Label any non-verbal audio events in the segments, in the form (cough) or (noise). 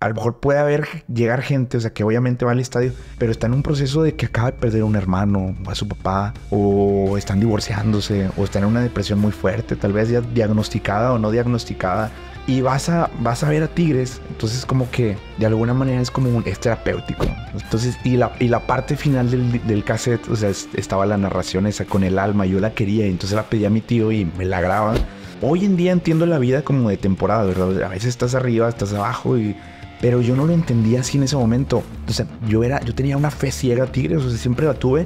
a lo mejor puede haber, llegar gente, o sea, que obviamente va al estadio, pero está en un proceso de que acaba de perder un hermano, a su papá, o están divorciándose, o están en una depresión muy fuerte, tal vez ya diagnosticada o no diagnosticada, y vas a, vas a ver a Tigres, entonces como que de alguna manera es como un, es terapéutico. Entonces, y la, y la parte final del, del cassette, o sea, estaba la narración esa con el alma, yo la quería, entonces la pedí a mi tío y me la graba. Hoy en día entiendo la vida como de temporada, ¿verdad? A veces estás arriba, estás abajo y pero yo no lo entendía así en ese momento. O sea, yo, era, yo tenía una fe ciega a Tigres, o sea, siempre la tuve.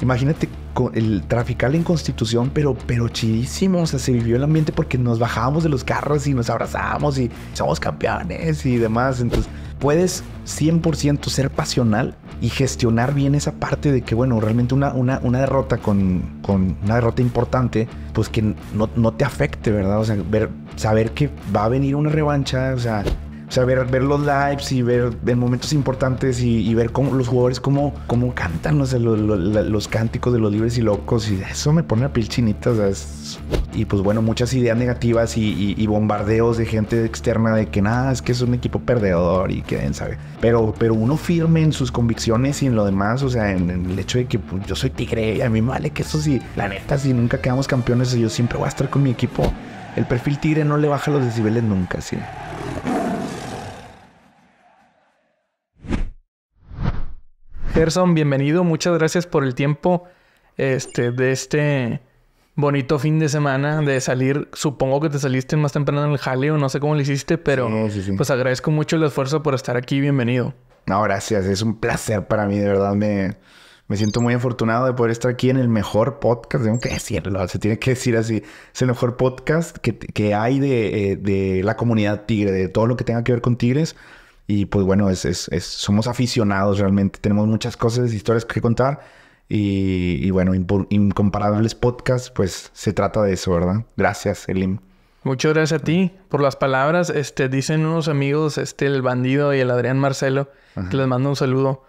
Imagínate el traficar en Constitución, pero, pero chidísimo. O sea, se vivió el ambiente porque nos bajábamos de los carros y nos abrazábamos y somos campeones y demás. Entonces, puedes 100% ser pasional y gestionar bien esa parte de que, bueno, realmente una, una, una derrota con, con, una derrota importante, pues que no, no te afecte, ¿verdad? O sea, ver, saber que va a venir una revancha, o sea, o sea, ver, los lives y ver en momentos importantes y, ver cómo los jugadores cómo, cómo cantan los, los, cánticos de los libres y locos. Y eso me pone a piel chinita. y pues bueno, muchas ideas negativas y, bombardeos de gente externa de que nada, es que es un equipo perdedor y que sabe. Pero, pero uno firme en sus convicciones y en lo demás, o sea, en, el hecho de que pues, yo soy tigre y a mí me vale que eso sí, la neta, si nunca quedamos campeones, yo siempre voy a estar con mi equipo. El perfil tigre no le baja los decibeles nunca, sí. Gerson, bienvenido. Muchas gracias por el tiempo este, de este bonito fin de semana de salir. Supongo que te saliste más temprano en el jaleo, no sé cómo lo hiciste, pero pues agradezco mucho el esfuerzo por estar aquí. Bienvenido. No, gracias. Es un placer para mí, de verdad. Me, me siento muy afortunado de poder estar aquí en el mejor podcast. Tengo que decirlo, se tiene que decir así. Es el mejor podcast que, hay de, eh, de la comunidad tigre, de todo lo que tenga que ver con tigres. Y pues bueno, es, es, somos aficionados realmente. Tenemos muchas cosas, historias que contar. Y, y bueno, Incomparables Podcast, pues se trata de eso, ¿verdad? Gracias, Elim. Muchas gracias a ti por las palabras. Este, dicen unos amigos, este, el bandido y el Adrián Marcelo, que les mando un saludo.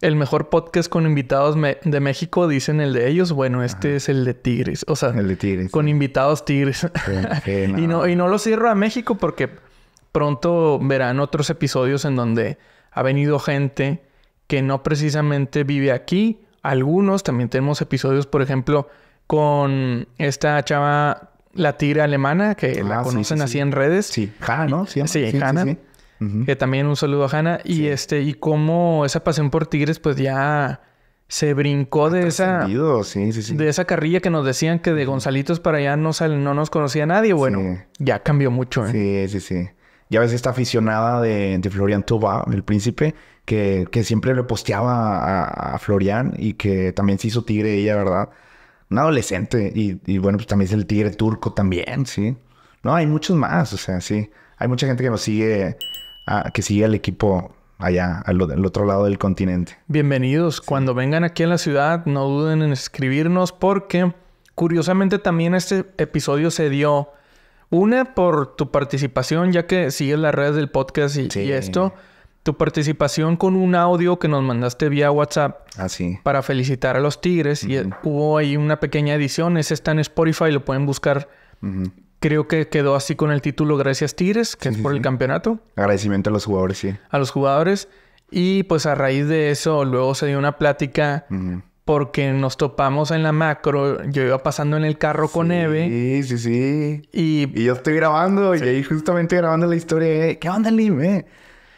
El mejor podcast con invitados de México, dicen el de ellos. Bueno, este es el de Tigres. O sea, el de Tigres. Con invitados Tigres. (laughs) y, no, y no lo cierro a México porque pronto verán otros episodios en donde ha venido gente que no precisamente vive aquí. Algunos también tenemos episodios, por ejemplo, con esta chava, la tigre alemana, que la ah, conocen así en redes. Sí, Hanna, ¿no? Sí, sí, Hanna. Que también un saludo a Hanna. Y este, y cómo esa pasión por tigres, pues ya se brincó de esa de esa carrilla que nos decían que de Gonzalitos para allá no, no nos conocía nadie. Bueno, ya cambió mucho. ¿eh? Sí, sí, sí. Ya ves esta aficionada de, Florian Toba, el príncipe, que, siempre le posteaba a, Florian y que también se hizo tigre ella, ¿verdad? Un adolescente. Y, bueno, pues también es el tigre turco también, ¿sí? No, hay muchos más, o sea, sí. Hay mucha gente que nos sigue, que sigue al equipo allá, al, otro lado del continente. Bienvenidos. Cuando vengan aquí a la ciudad, no duden en escribirnos porque, curiosamente, también este episodio se dio una, por tu participación, ya que sigues las redes del podcast y, esto. Tu participación con un audio que nos mandaste vía WhatsApp. Ah, para felicitar a los Tigres. Y hubo ahí una pequeña edición. Ese está en Spotify, lo pueden buscar. Creo que quedó así con el título Gracias Tigres, que es por el campeonato. Agradecimiento a los jugadores, sí. A los jugadores. Y pues a raíz de eso, luego se dio una plática porque nos topamos en la macro. Yo iba pasando en el carro con Eve. Sí, sí, sí. Y, yo estoy grabando y ahí justamente grabando la historia. ¿Qué onda, Lim?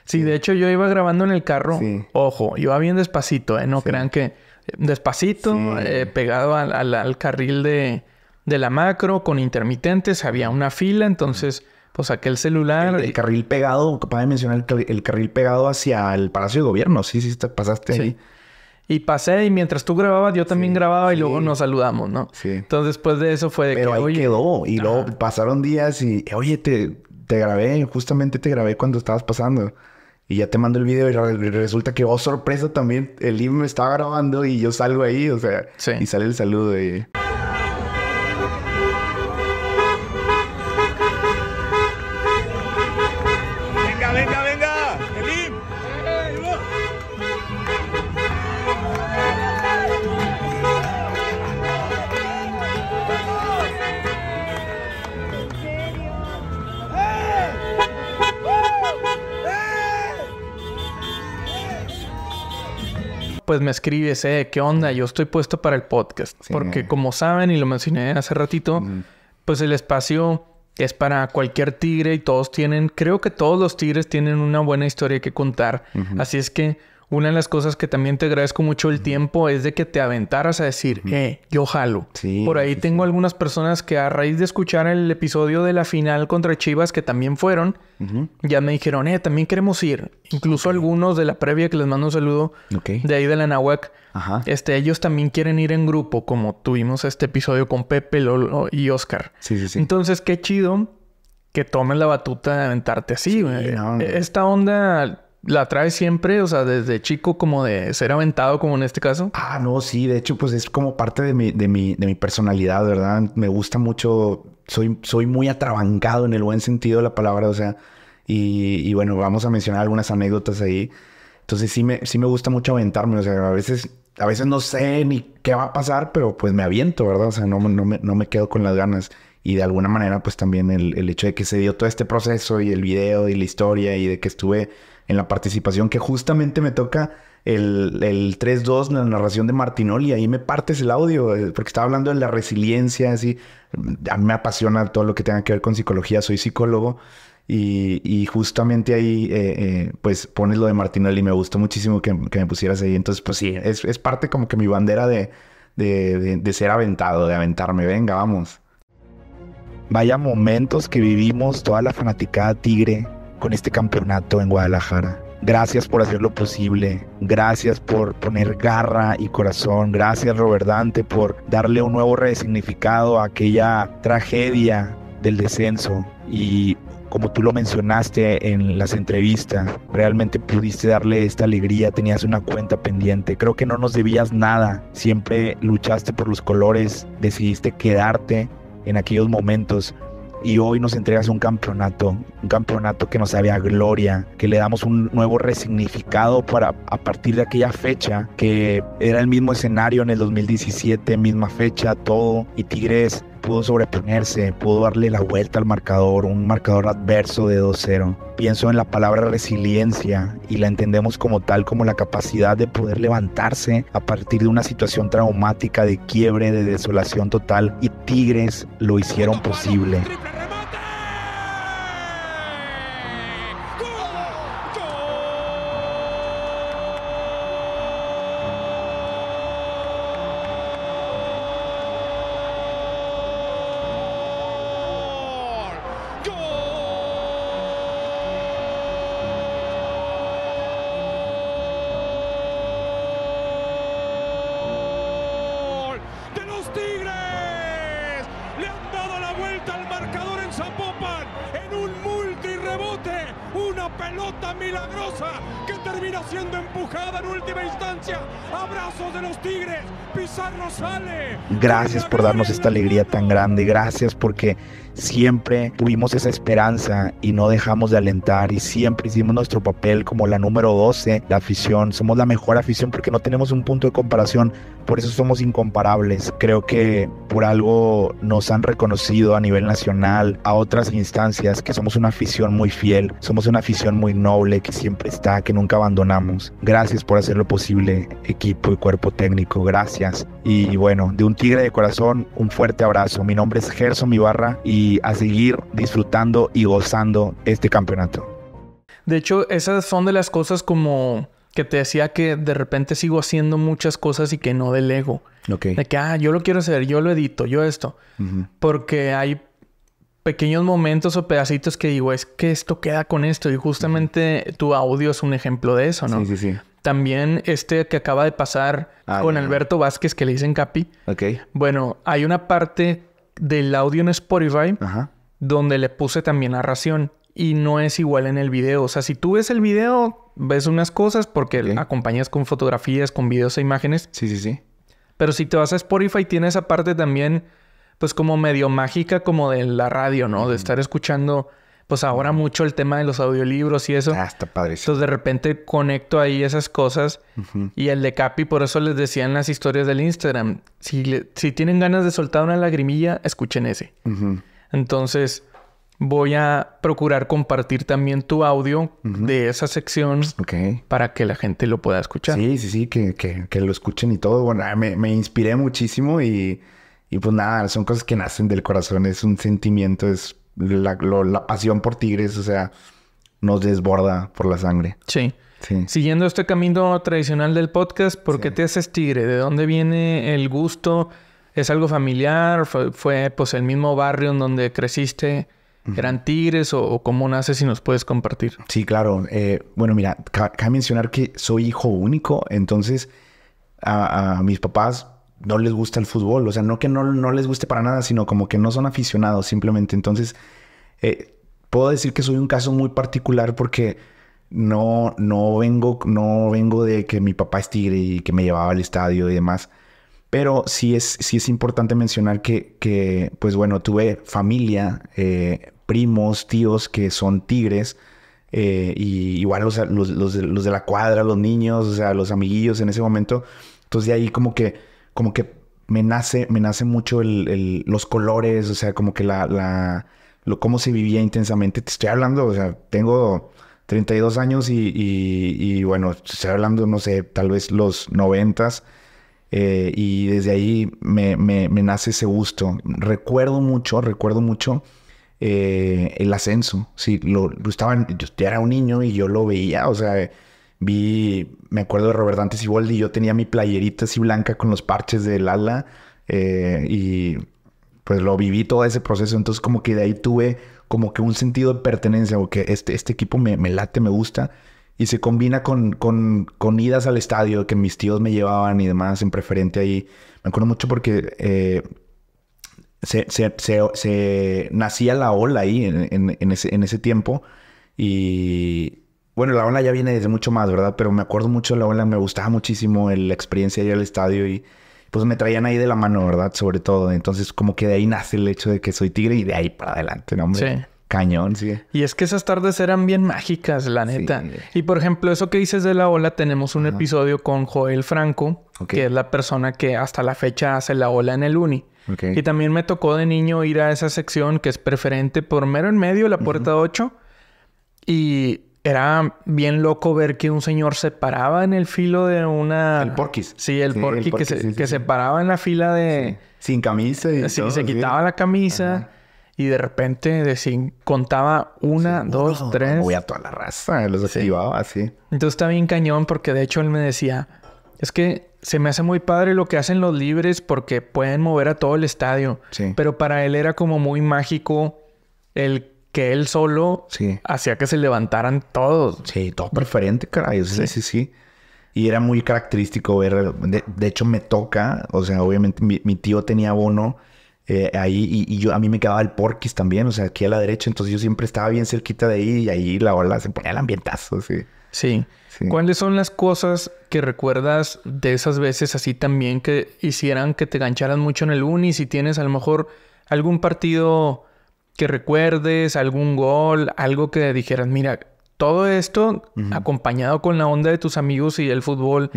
Sí, de hecho yo iba grabando en el carro. Ojo, iba bien despacito, ¿eh? No crean que... Despacito, eh, pegado al, carril de, de, la macro, con intermitentes. Había una fila, entonces... Pues saqué el celular. El, carril pegado, capaz de mencionar el, carril pegado hacia el Palacio de Gobierno. Sí, sí, te pasaste ahí. Y pasé y mientras tú grababas, yo también grababa y luego nos saludamos, ¿no? Sí. Entonces después de eso fue de Pero que, ahí quedó. Y luego pasaron días y, oye, te, te grabé, justamente te grabé cuando estabas pasando. Y ya te mando el video y resulta que, oh, sorpresa también, el IM me estaba grabando y yo salgo ahí, o sea, y sale el saludo y... pues me escribes, eh, ¿qué onda? Yo estoy puesto para el podcast. Porque como saben, y lo mencioné hace ratito, pues el espacio es para cualquier tigre y todos tienen, creo que todos los tigres tienen una buena historia que contar. Así es que una de las cosas que también te agradezco mucho el tiempo es de que te aventaras a decir, eh, yo jalo. Por ahí tengo algunas personas que a raíz de escuchar el episodio de la final contra Chivas, que también fueron, ya me dijeron, eh, también queremos ir. Incluso algunos de la previa que les mando un saludo de ahí de la Nahuac, este, ellos también quieren ir en grupo, como tuvimos este episodio con Pepe, Lolo y Oscar. Sí, sí, Entonces, qué chido que tomes la batuta de aventarte así. Esta onda la traes siempre, o sea, desde chico como de ser aventado como en este caso? Ah, no, sí, de hecho pues es como parte de mi, de mi, de mi personalidad, ¿verdad? Me gusta mucho, soy, soy muy atrabancado en el buen sentido de la palabra, o sea, y, bueno, vamos a mencionar algunas anécdotas ahí. Entonces sí me, sí me gusta mucho aventarme, o sea, a veces, a veces no sé ni qué va a pasar, pero pues me aviento, ¿verdad? O sea, no, no, me, no me quedo con las ganas. Y de alguna manera, pues también el, el hecho de que se dio todo este proceso y el video y la historia y de que estuve en la participación, que justamente me toca el, el 3-2, la narración de Martinoli, ahí me partes el audio, eh, porque estaba hablando de la resiliencia, así. A mí me apasiona todo lo que tenga que ver con psicología, soy psicólogo. Y, justamente ahí, eh, eh, pues pones lo de Martinoli. Me gustó muchísimo que, me pusieras ahí. Entonces, pues sí, es, es parte como que mi bandera de, de, de, ser aventado, de aventarme. Venga, vamos. Vaya momentos que vivimos toda la fanaticada tigre con este campeonato en Guadalajara. Gracias por hacerlo posible. Gracias por poner garra y corazón. Gracias Robert Dante por darle un nuevo resignificado a aquella tragedia del descenso. Y como tú lo mencionaste en las entrevistas, realmente pudiste darle esta alegría, tenías una cuenta pendiente. Creo que no nos debías nada. Siempre luchaste por los colores, decidiste quedarte en aquellos momentos y hoy nos entregas un campeonato, un campeonato que nos sabe a gloria, que le damos un nuevo resignificado para a partir de aquella fecha que era el mismo escenario en el 2017, misma fecha, todo y Tigres pudo sobreponerse, pudo darle la vuelta al marcador, un marcador adverso de 2-0. Pienso en la palabra resiliencia y la entendemos como tal, como la capacidad de poder levantarse a partir de una situación traumática de quiebre, de desolación total y Tigres lo hicieron posible. Gracias por darnos esta alegría tan grande. Gracias porque siempre tuvimos esa esperanza y no dejamos de alentar y siempre hicimos nuestro papel como la número 12, la afición. Somos la mejor afición porque no tenemos un punto de comparación, por eso somos incomparables. Creo que por algo nos han reconocido a nivel nacional, a otras instancias, que somos una afición muy fiel, somos una afición muy noble, que siempre está, que nunca abandonamos. Gracias por hacerlo posible, equipo y cuerpo técnico, gracias. Y bueno, de un tigre de corazón, un fuerte abrazo. Mi nombre es Gerson Ibarra y a seguir disfrutando y gozando este campeonato. De hecho, esas son de las cosas como que te decía que de repente sigo haciendo muchas cosas y que no delego. De que, ah, yo lo quiero hacer, yo lo edito, yo esto. Porque hay pequeños momentos o pedacitos que digo, es que esto queda con esto. Y justamente tu audio es un ejemplo de eso, ¿no? Sí, sí, sí. También este que acaba de pasar ah, con Alberto Vázquez, que le dicen Capi. Ok. Bueno, hay una parte del audio en Spotify donde le puse también narración y no es igual en el video. O sea, si tú ves el video, ves unas cosas porque acompañas con fotografías, con videos e imágenes. Sí, sí, sí. Pero si te vas a Spotify, tiene esa parte también, pues como medio mágica, como de la radio, ¿no? De estar escuchando pues ahora mucho el tema de los audiolibros y eso. Ah, está padrísimo. Entonces de repente conecto ahí esas cosas. Y el de Capi, por eso les decía en las historias del Instagram, si, si tienen ganas de soltar una lagrimilla, escuchen ese. Entonces, voy a procurar compartir también tu audio de esa sección para que la gente lo pueda escuchar. Sí, sí, sí, que, que, que lo escuchen y todo. Bueno, me, me inspiré muchísimo y, y, pues nada, son cosas que nacen del corazón, es un sentimiento, es la, la pasión por Tigres, o sea, nos desborda por la sangre. Sí. Sí. Siguiendo este camino tradicional del podcast, ¿por qué te haces tigre? ¿De dónde viene el gusto? ¿Es algo familiar? ¿Fue, fue pues el mismo barrio en donde creciste? ¿Eran tigres o, cómo nace si nos puedes compartir? Sí, claro. Eh, bueno, mira, cabe mencionar que soy hijo único, entonces a, mis papás no les gusta el fútbol. O sea, no que no, no, les guste para nada, sino como que no son aficionados simplemente. Entonces, eh, puedo decir que soy un caso muy particular porque no, no, vengo, no vengo de que mi papá es tigre y que me llevaba al estadio y demás. Pero sí es, sí es importante mencionar que, que pues bueno, tuve familia, eh, primos, tíos que son tigres. Eh, y igual los, los, de, la cuadra, los niños, o sea, los amiguillos en ese momento. Entonces de ahí como que, como que me nace, me nace mucho el, los colores, o sea, como que la, la, lo, cómo se vivía intensamente. Te estoy hablando, o sea, tengo 32 años y, y, bueno, estoy hablando, no sé, tal vez los noventas. Eh, y desde ahí me, me, me, nace ese gusto. Recuerdo mucho, recuerdo mucho eh, el ascenso. Sí, lo, estaban, yo era un niño y yo lo veía, o sea, vi, me acuerdo de Robert Dante Siboldi, yo tenía mi playerita así blanca con los parches del ala eh, y pues lo viví todo ese proceso, entonces como que de ahí tuve como que un sentido de pertenencia, o que este, este equipo me, late, me gusta. Y se combina con, con, con, idas al estadio que mis tíos me llevaban y demás en preferente ahí. Me acuerdo mucho porque eh, se, se, se, nacía la ola ahí en, en, ese, en ese tiempo. Y bueno, la ola ya viene desde mucho más, ¿verdad? Pero me acuerdo mucho de la ola, me gustaba muchísimo la experiencia de ir al estadio y pues me traían ahí de la mano, ¿verdad? Sobre todo. Entonces, como que de ahí nace el hecho de que soy tigre y de ahí para adelante, ¿no, hombre? Sí. Cañón, sí. Y es que esas tardes eran bien mágicas, la neta. Y por ejemplo, eso que dices de la ola, tenemos un episodio con Joel Franco, que es la persona que hasta la fecha hace la ola en el uni. Y también me tocó de niño ir a esa sección que es preferente por mero en medio, la puerta 8. Y era bien loco ver que un señor se paraba en el filo de una... El porquis. Sí, el porquis, que, se, que se paraba en la fila de... Sin camisa y Sí, se quitaba la camisa. Y de repente de contaba una, dos, tres. Voy a toda la raza, los activaba así. Entonces está bien cañón porque de hecho él me decía, es que se me hace muy padre lo que hacen los libres porque pueden mover a todo el estadio. Sí. Pero para él era como muy mágico el que él solo hacía que se levantaran todos. Sí, todo preferente, caray. Sí, sí, sí. Y era muy característico ver, de, hecho me toca, o sea, obviamente mi, tío tenía bono eh, ahí y, yo a mí me quedaba el porquis también, o sea, aquí a la derecha, entonces yo siempre estaba bien cerquita de ahí y ahí la ola se ponía el ambientazo, sí. Sí. ¿Cuáles son las cosas que recuerdas de esas veces así también que hicieran que te gancharan mucho en el uni? Si tienes a lo mejor algún partido que recuerdes, algún gol, algo que dijeras, mira, todo esto acompañado con la onda de tus amigos y el fútbol,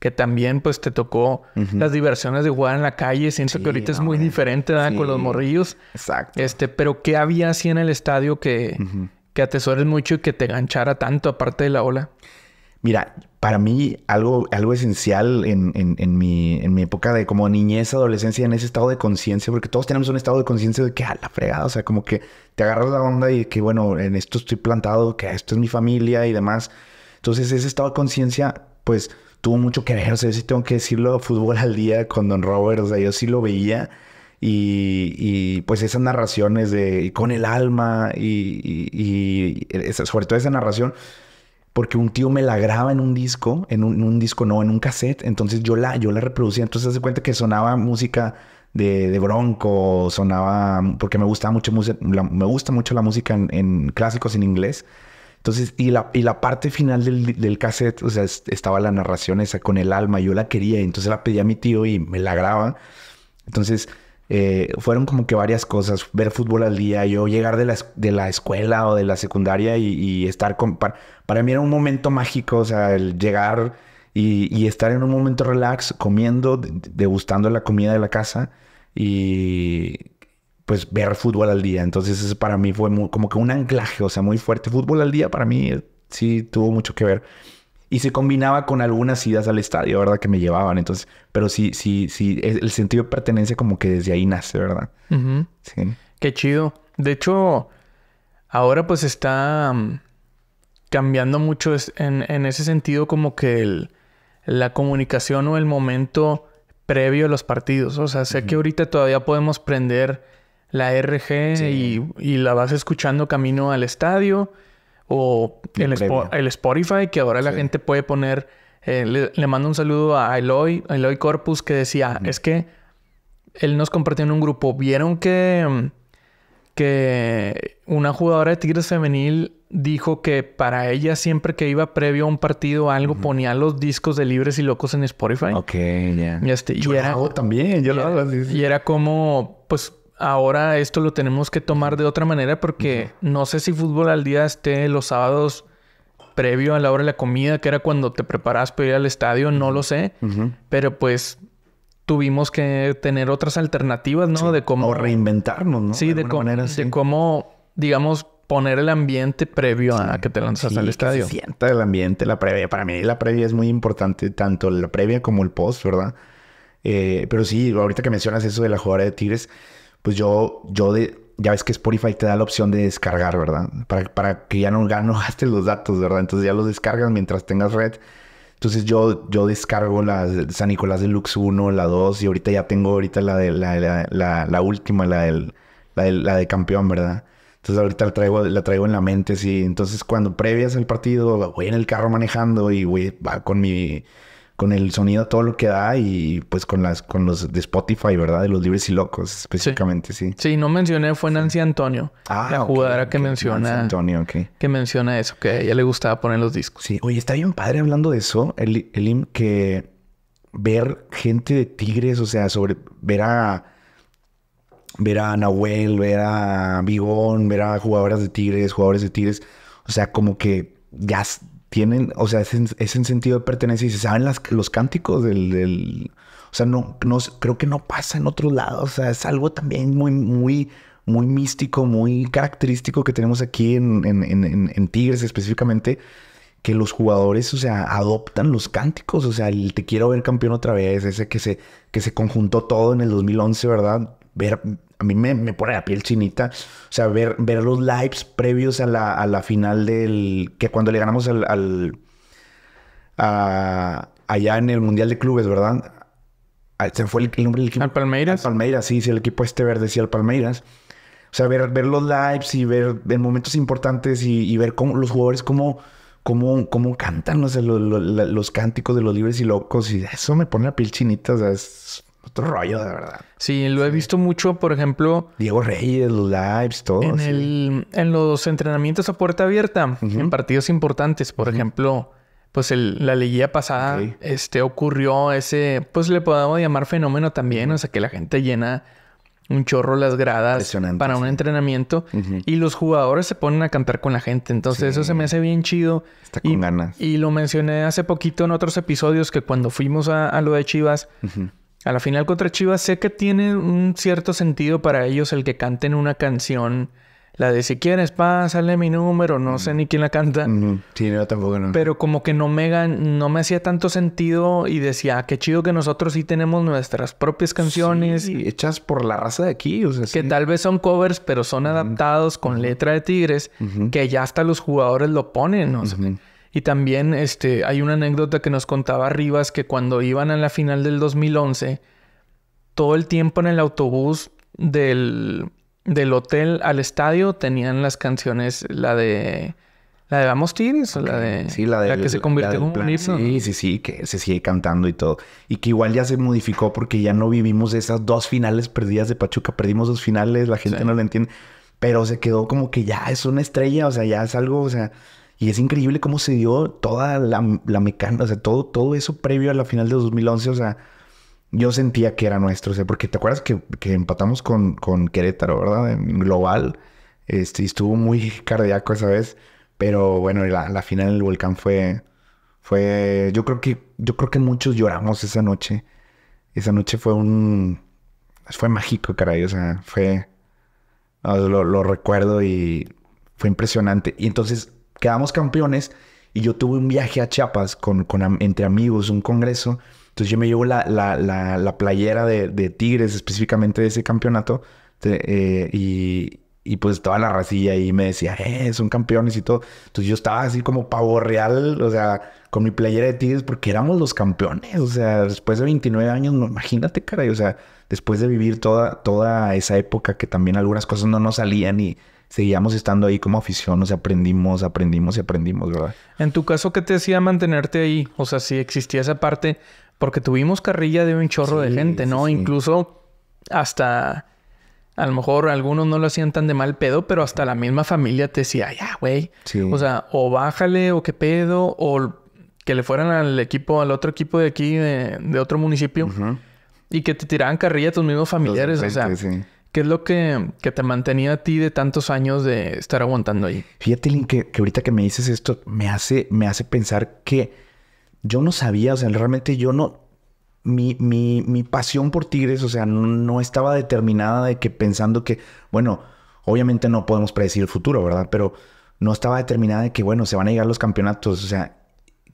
que también pues te tocó las diversiones de jugar en la calle. Siento que ahorita es muy diferente ¿verdad? con los morrillos. Exacto. Este, pero ¿qué había así en el estadio que, que atesores mucho y que te ganchara tanto aparte de la ola? Mira, para mí algo, algo esencial en, en, mi, en mi época de como niñez, adolescencia, en ese estado de conciencia, porque todos tenemos un estado de conciencia de que, a la fregada, o sea, como que te agarras la onda y que, bueno, en esto estoy plantado, que esto es mi familia y demás. Entonces, ese estado de conciencia, pues, tuvo mucho que ver, o sea, yo sí tengo que decirlo, fútbol al día con Don Robert, o sea, yo sí lo veía. Y, y, pues esas narraciones de con el alma y, y, y, sobre todo esa narración porque un tío me la graba en un disco, en un, disco no, en un cassette, entonces yo la, yo la reproducía, entonces se cuenta que sonaba música de, Bronco, sonaba, porque me gustaba mucho música, me gusta mucho la música en, clásicos en inglés, entonces, y la, y la parte final del, del, cassette, o sea, estaba la narración esa con el alma, yo la quería, entonces la pedí a mi tío y me la graba, entonces eh, fueron como que varias cosas. Ver fútbol al día, yo llegar de la, de la escuela o de la secundaria y, estar con... Para, mí era un momento mágico, o sea, el llegar y, estar en un momento relax, comiendo, degustando la comida de la casa y pues ver fútbol al día. Entonces eso para mí fue como que un anclaje, o sea, muy fuerte. Fútbol al día para mí sí tuvo mucho que ver. Y se combinaba con algunas idas al estadio, ¿verdad? Que me llevaban. Entonces, pero sí, sí, sí, el sentido de pertenencia como que desde ahí nace, ¿verdad? Sí. Qué chido. De hecho, ahora pues está mm, cambiando mucho en, en, ese sentido como que el, la comunicación o el momento previo a los partidos. O sea, sé que ahorita todavía podemos prender la RG y, la vas escuchando camino al estadio o el, el, Spotify, que ahora la gente puede poner. Eh, le, mando un saludo a Eloy, Eloy Corpus, que decía: Es que él nos compartió en un grupo. Vieron que, que una jugadora de Tigres Femenil dijo que para ella siempre que iba previo a un partido algo ponía los discos de Libres y Locos en Spotify. Ok, ya. Y, este, yo era, hago también, yo lo hago así. Y era como, pues ahora esto lo tenemos que tomar de otra manera porque no sé si fútbol al día esté los sábados previo a la hora de la comida, que era cuando te preparas para ir al estadio, no lo sé. Pero pues tuvimos que tener otras alternativas, ¿no? De cómo... O reinventarnos, ¿no? Sí, de, de cómo, digamos, poner el ambiente previo a que te lanzas al estadio. Que se sienta el ambiente, la previa. Para mí la previa es muy importante, tanto la previa como el post, ¿verdad? Eh, pero sí, ahorita que mencionas eso de la jugadora de Tigres, pues yo, yo de, ya ves que Spotify te da la opción de descargar, ¿verdad? Para, para que ya no, no (laughs) gastes los datos, ¿verdad? Entonces ya los descargas mientras tengas red. Entonces yo, yo descargo la San Nicolás Deluxe 1, la 2 y ahorita ya tengo ahorita la de la, la, la, última, la del, la, la de campeón, ¿verdad? Entonces ahorita la traigo, la traigo en la mente, sí. Entonces cuando previas el partido, voy en el carro manejando y voy va con mi con el sonido todo lo que da y pues con las con los de Spotify, ¿verdad? De los libres y locos específicamente, sí. Sí, no mencioné fue Nancy Antonio, ah, la jugadora que menciona Nancy Antonio, ok. que menciona eso, que a ella le gustaba poner los discos. Sí, oye, está bien padre hablando de eso, el, el que ver gente de Tigres, o sea, sobre ver a ver a Nahuel, ver a Bigón, ver a jugadoras de Tigres, jugadores de Tigres, o sea, como que ya tienen, o sea, es en, sentido de pertenencia y se saben las, los cánticos del, o sea, no, no, creo que no pasa en otros lados, o sea, es algo también muy, muy, muy místico, muy característico que tenemos aquí en, en, Tigres específicamente, que los jugadores, o sea, adoptan los cánticos, o sea, el te quiero ver campeón otra vez, ese que se, que se conjuntó todo en el 2011, ¿verdad? Ver, a mí me, me, pone la piel chinita. O sea, ver, ver los lives previos a la, a la final del. que cuando le ganamos al. al allá en el Mundial de Clubes, ¿verdad? Ah, se fue el, nombre del equipo. Al Palmeiras. Al Palmeiras, sí, sí, el equipo este verde, sí, al Palmeiras. O sea, ver, ver los lives y ver en momentos importantes y, ver cómo los jugadores, cómo, cómo, cómo cantan los, los, cánticos de los libres y locos. Y eso me pone la piel chinita. O sea, es otro rollo, de verdad. Sí, lo he visto mucho, por ejemplo. Diego Reyes, los lives, todo. En, el, en los entrenamientos a puerta abierta, en partidos importantes, por ejemplo, pues el, la liguilla pasada, este, ocurrió ese, pues le podemos llamar fenómeno también, o sea, que la gente llena un chorro las gradas para un entrenamiento y los jugadores se ponen a cantar con la gente. Entonces eso se me hace bien chido. Está con ganas. Y lo mencioné hace poquito en otros episodios que cuando fuimos a, lo de Chivas, a la final contra Chivas sé que tiene un cierto sentido para ellos el que canten una canción. La de si quieres, pásale mi número. No sé ni quién la canta. Sí, no, tampoco no. Pero como que no me, no me hacía tanto sentido y decía, ah, qué chido que nosotros sí tenemos nuestras propias canciones. Sí, hechas por la raza de aquí. O sea, que tal vez son covers, pero son adaptados con letra de tigres, que ya hasta los jugadores lo ponen. O sea, y también este, hay una anécdota que nos contaba Rivas que cuando iban a la final del 2011, todo el tiempo en el autobús del, del hotel al estadio tenían las canciones, la de... La de Vamos Tigres, o la de... Sí, la de... La que se convirtió en un Sí, sí, sí, que se sigue cantando y todo. Y que igual ya se modificó porque ya no vivimos esas dos finales perdidas de Pachuca. Perdimos dos finales, la gente no lo entiende. Pero se quedó como que ya es una estrella, o sea, ya es algo, o sea... Y es increíble cómo se dio toda la, la mecánica, o sea, todo, todo eso previo a la final de 2011, o sea, yo sentía que era nuestro, o sea, porque te acuerdas que, que empatamos con, con, Querétaro, ¿verdad? En global, este, estuvo muy cardíaco esa vez, pero bueno, la, la final del volcán fue, fue, yo creo que, yo creo que muchos lloramos esa noche, esa noche fue un, fue mágico, caray, o sea, fue, lo, recuerdo y fue impresionante. Y entonces quedamos campeones y yo tuve un viaje a Chiapas con, entre amigos, un congreso. Entonces yo me llevo la, la, la, playera de, de, Tigres, específicamente de ese campeonato. Eh, y, y pues toda la racilla ahí me decía, eh, son campeones y todo. Entonces yo estaba así como pavo real, o sea, con mi playera de Tigres porque éramos los campeones. O sea, después de 29 años, no, imagínate, caray, o sea, después de vivir toda, toda esa época que también algunas cosas no nos salían y seguíamos estando ahí como afición, o sea, aprendimos, aprendimos y aprendimos, ¿verdad? En tu caso, ¿qué te decía mantenerte ahí? O sea, si existía esa parte, porque tuvimos carrilla de un chorro de gente, ¿no? Incluso hasta a lo mejor algunos no lo hacían tan de mal pedo, pero hasta la misma familia te decía, ya, güey. O sea, o bájale, o qué pedo, o que le fueran al equipo, al otro equipo de aquí, de, otro municipio, y que te tiraran carrilla a tus mismos familiares. o sea, ¿qué es lo que, te mantenía a ti de tantos años de estar aguantando ahí? Fíjate, Link, que, que ahorita que me dices esto, me hace, me hace pensar que yo no sabía, o sea, realmente yo no, mi, mi, mi, pasión por Tigres, o sea, no, estaba determinada de que pensando que, bueno, obviamente no podemos predecir el futuro, ¿verdad? Pero no estaba determinada de que, bueno, se van a llegar los campeonatos, o sea,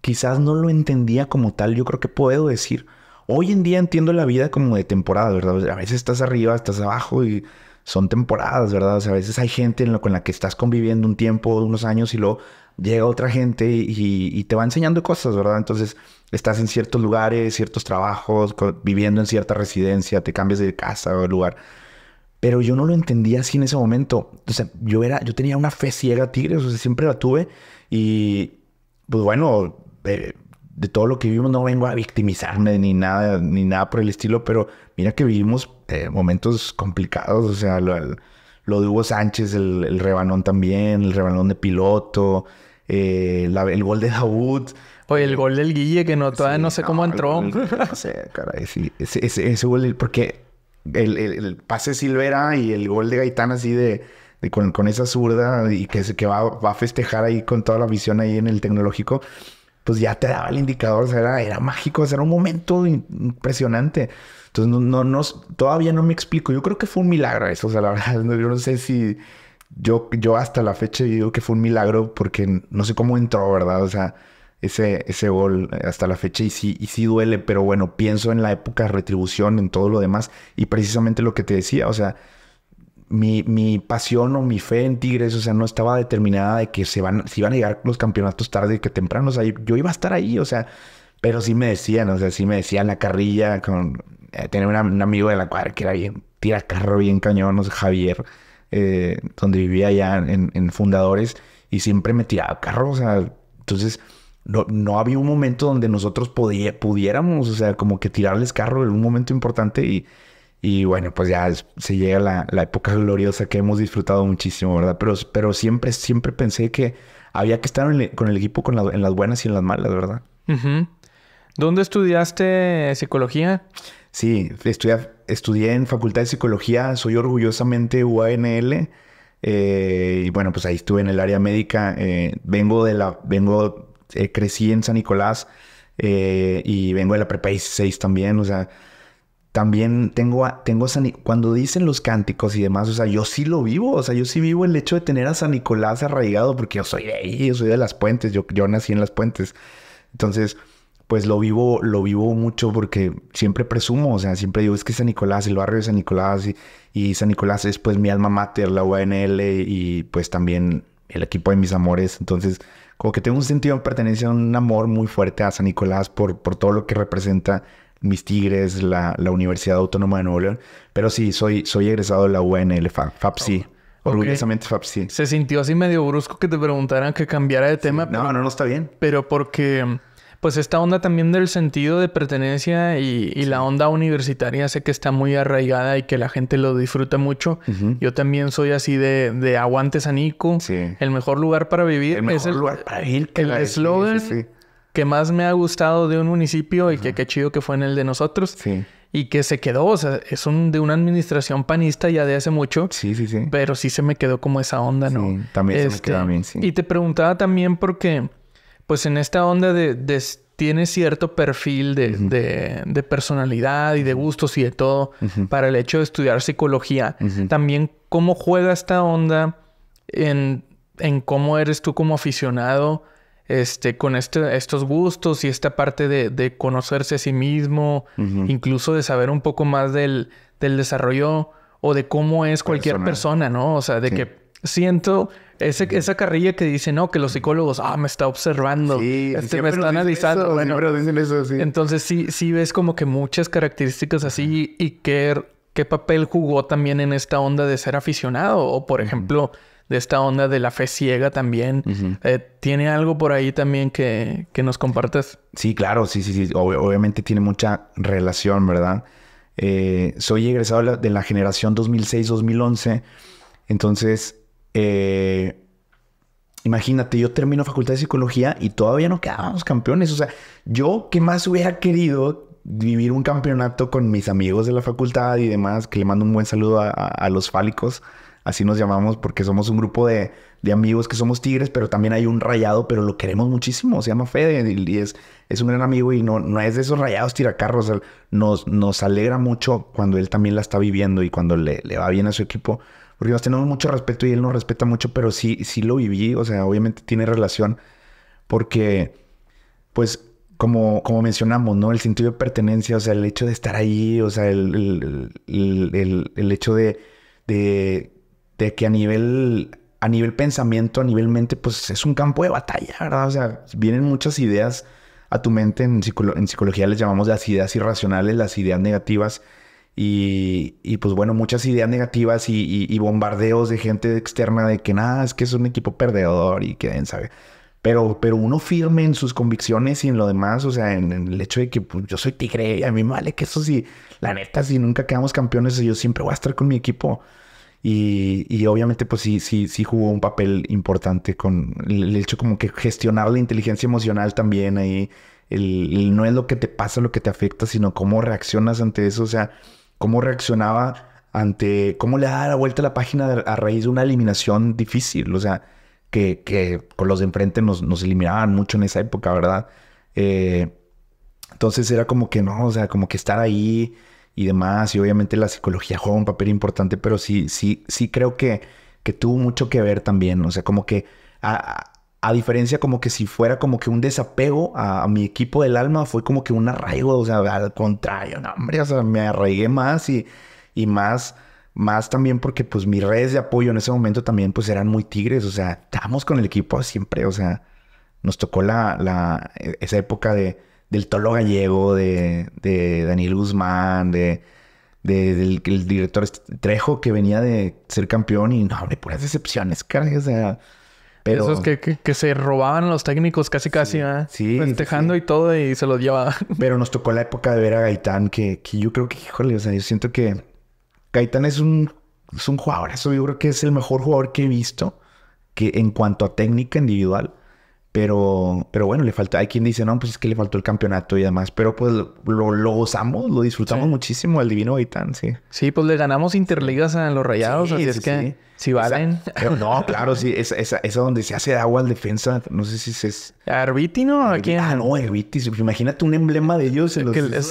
quizás no lo entendía como tal, yo creo que puedo decir, hoy en día entiendo la vida como de temporada, ¿verdad? a veces estás arriba, estás abajo y son temporadas, ¿verdad? O sea, a veces hay gente con la que estás conviviendo un tiempo, unos años y luego llega otra gente y, te va enseñando cosas, ¿verdad? Entonces estás en ciertos lugares, ciertos trabajos, viviendo en cierta residencia, te cambias de casa o de lugar. Pero yo no lo entendía así en ese momento. O sea, yo, era, yo tenía una fe ciega Tigres, o sea, siempre la tuve. Y pues bueno, de, todo lo que vivimos no vengo a victimizarme ni nada, ni nada por el estilo, pero mira que vivimos eh, momentos complicados, o sea, lo, de Hugo Sánchez, el, el rebanón también, el rebanón de piloto, eh, el gol de Dawood. Oye, el gol del Guille, que no, todavía no sé cómo entró. no sé, caray, sí. Ese, ese, gol, porque el, el, pase Silvera y el gol de Gaitán así de, con, con, esa zurda y que, que va, va, a festejar ahí con toda la visión ahí en el tecnológico, pues ya te daba el indicador, o sea, era, era mágico, era un momento impresionante. Entonces, no, no, no, todavía no me explico. Yo creo que fue un milagro eso, o sea, la (laughs) verdad, yo no sé si yo, yo hasta la fecha digo que fue un milagro porque no sé cómo entró, ¿verdad? O sea, ese, ese gol hasta la fecha y sí, y sí duele, pero bueno, pienso en la época de retribución, en todo lo demás y precisamente lo que te decía, o sea, mi, mi pasión o mi fe en Tigres, o sea, no estaba determinada de que se, van, se iban a llegar los campeonatos tarde que temprano, o sea, yo iba a estar ahí, o sea, pero sí me decían, o sea, sí me decían la carrilla con... Eh, tener un amigo de la cuadra que era bien, tira carro bien cañón, Javier eh, donde vivía ya en, Fundadores, y siempre me tiraba carro, o sea, entonces no, no había un momento donde nosotros pudiéramos, o sea, como que tirarles carro en un momento importante y, y bueno, pues ya se llega la, la, época gloriosa que hemos disfrutado muchísimo, ¿verdad? Pero, pero siempre, siempre pensé que había que estar con el equipo con en las buenas y en las malas, ¿verdad? ¿Dónde estudiaste psicología? Sí, estudié, estudié en Facultad de Psicología, soy orgullosamente UANL. Eh, y bueno, pues ahí estuve en el área médica. Eh, vengo de la, vengo, eh, crecí en San Nicolás y vengo de la prepa 16 también. O sea, también tengo, tengo cuando dicen los cánticos y demás, o sea, yo sí lo vivo. O sea, yo sí vivo el hecho de tener a San Nicolás arraigado porque yo soy de ahí, yo soy de las puentes, yo, yo nací en las puentes. Entonces, pues lo vivo, lo vivo mucho porque siempre presumo, o sea, siempre digo, es que San Nicolás, el barrio de San Nicolás y, San Nicolás es pues mi alma mater, la UNL y pues también el equipo de mis amores. Entonces, como que tengo un sentido de pertenencia, un amor muy fuerte a San Nicolás por, por todo lo que representa mis Tigres, la, Universidad Autónoma de Nuevo León. Pero sí, soy, soy egresado de la UNL, FAPSI. Orgullosamente FAPSI. Se sintió así medio brusco que te preguntaran que cambiara de tema. No, no, no está bien. Pero porque pues esta onda también del sentido de pertenencia y, la onda universitaria sé que está muy arraigada y que la gente lo disfruta mucho. Yo también soy así de, de aguante sanico. Sí. El mejor lugar para vivir. El mejor lugar para vivir. el eslogan que más me ha gustado de un municipio y que qué chido que fue en el de nosotros. Sí. Y que se quedó, o sea, es un, de una administración panista ya de hace mucho. Sí, sí, sí. Pero sí se me quedó como esa onda, ¿no? Sí, también se me quedó a este, mí, sí. Y te preguntaba también porque pues en esta onda de, tiene cierto perfil de, de, personalidad y de gustos y de todo para el hecho de estudiar psicología. También cómo juega esta onda en, en, cómo eres tú como aficionado este, con este, estos gustos y esta parte de, de conocerse a sí mismo, incluso de saber un poco más del, del desarrollo o de cómo es cualquier persona, ¿no? O sea, de que siento ese, esa carrilla que dice, no, que los psicólogos, ah, me está observando, sí, este, me está analizando. bueno, dicen eso, sí. Entonces sí, sí ves como que muchas características así y qué, qué papel jugó también en esta onda de ser aficionado. O por ejemplo, de esta onda de la fe ciega también. Eh, ¿Tiene algo por ahí también que, que nos compartas? Sí, claro, sí, sí, sí. obviamente tiene mucha relación, ¿verdad? Eh, soy egresado de la generación 2006-2011. Entonces, eh, imagínate, yo termino facultad de psicología y todavía no quedábamos campeones. O sea, yo que más hubiera querido vivir un campeonato con mis amigos de la facultad y demás, que le mando un buen saludo a, los fálicos, así nos llamamos porque somos un grupo de, amigos que somos tigres, pero también hay un rayado, pero lo queremos muchísimo, se llama Fede y es, es un gran amigo y no, no es de esos rayados tiracarros, nos, nos alegra mucho cuando él también la está viviendo y cuando le, le va bien a su equipo porque nos tenemos mucho respeto y él nos respeta mucho, pero sí, sí lo viví, o sea, obviamente tiene relación, porque, pues, como, como mencionamos, ¿no? El sentido de pertenencia, o sea, el hecho de estar ahí, o sea, el, hecho de, de, de, que a nivel, a nivel pensamiento, a nivel mente, pues es un campo de batalla, ¿verdad? O sea, vienen muchas ideas a tu mente, en, psicología les llamamos las ideas irracionales, las ideas negativas, y, pues bueno, muchas ideas negativas y, bombardeos de gente externa de que nada, es que es un equipo perdedor y que sabe. Pero, pero uno firme en sus convicciones y en lo demás, o sea, en, el hecho de que pues, yo soy tigre y a mí me vale que eso sí, la neta, si nunca quedamos campeones, yo siempre voy a estar con mi equipo. Y, obviamente, pues sí, sí, sí jugó un papel importante con el, hecho como que gestionar la inteligencia emocional también ahí. el, no es lo que te pasa, lo que te afecta, sino cómo reaccionas ante eso. O sea, cómo reaccionaba ante cómo le daba la vuelta a la página a raíz de una eliminación difícil. O sea, que, que con los de enfrente nos, nos, eliminaban mucho en esa época, ¿verdad? Eh, entonces era como que no, o sea, como que estar ahí y demás. Y obviamente la psicología juega un papel importante, pero sí, sí, sí creo que, que tuvo mucho que ver también. O sea, como que a, a diferencia como que si fuera como que un desapego a, mi equipo del alma, fue como que un arraigo, o sea, al contrario, no, hombre, o sea, me arraigué más y, y más, más también porque pues mis redes de apoyo en ese momento también pues eran muy tigres, o sea, estábamos con el equipo siempre, o sea, nos tocó la, la, esa época de, del Tolo Gallego, de, de Daniel Guzmán, de, del el director Trejo que venía de ser campeón y no, hombre, puras decepciones, caray, o sea esos que, que, se robaban los técnicos casi casi, ¿eh? Sí. Festejando y todo y se los llevaban. (laughs) Pero nos tocó la época de ver a Gaitán, que, que yo creo que, híjole, o sea, yo siento que Gaitán es un, es un jugador, eso yo creo que es el mejor jugador que he visto que en cuanto a técnica individual. Pero, pero bueno, le falta. Hay quien dice, no, pues es que le faltó el campeonato y demás. Pero pues lo, lo gozamos, lo disfrutamos muchísimo al Divino Gaitán, sí. Sí, pues le ganamos Interligas a los rayados, así es que si valen. no, (laughs) claro, sí, esa, esa, esa donde se hace agua al defensa. No sé si es. ¿Arbiti, no? Aquí. Ah, no, Arbiti. Imagínate un emblema de ellos. En los, que se,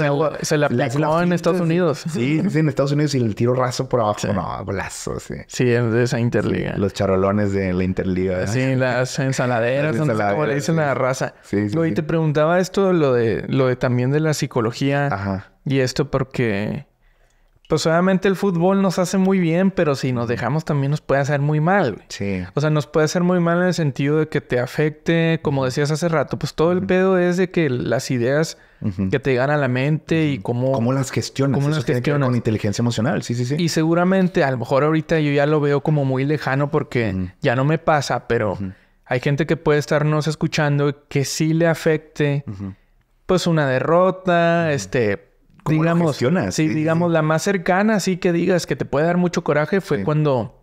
se, la aplicó en Estados Unidos. Sí, sí, en Estados Unidos y el tiro raso por abajo. No, golazo, sí. Sí, de esa Interliga. los charolones de la Interliga. Sí, las ensaladeras, como le dicen la raza. Sí, sí, y te preguntaba esto, lo de, lo de también de la psicología. Ajá. Y esto porque pues obviamente el fútbol nos hace muy bien, pero si nos dejamos también nos puede hacer muy mal. Sí. O sea, nos puede hacer muy mal en el sentido de que te afecte, como decías hace rato, pues todo el pedo es de que las ideas que te llegan a la mente y cómo... ¿Cómo las gestionas? ¿Cómo las gestionas? Con inteligencia emocional, sí, sí, sí. Y seguramente, a lo mejor ahorita yo ya lo veo como muy lejano porque ya no me pasa, pero hay gente que puede estarnos escuchando que sí le afecte, pues una derrota, este digamos, sí, digamos, la más cercana, así que digas que te puede dar mucho coraje fue cuando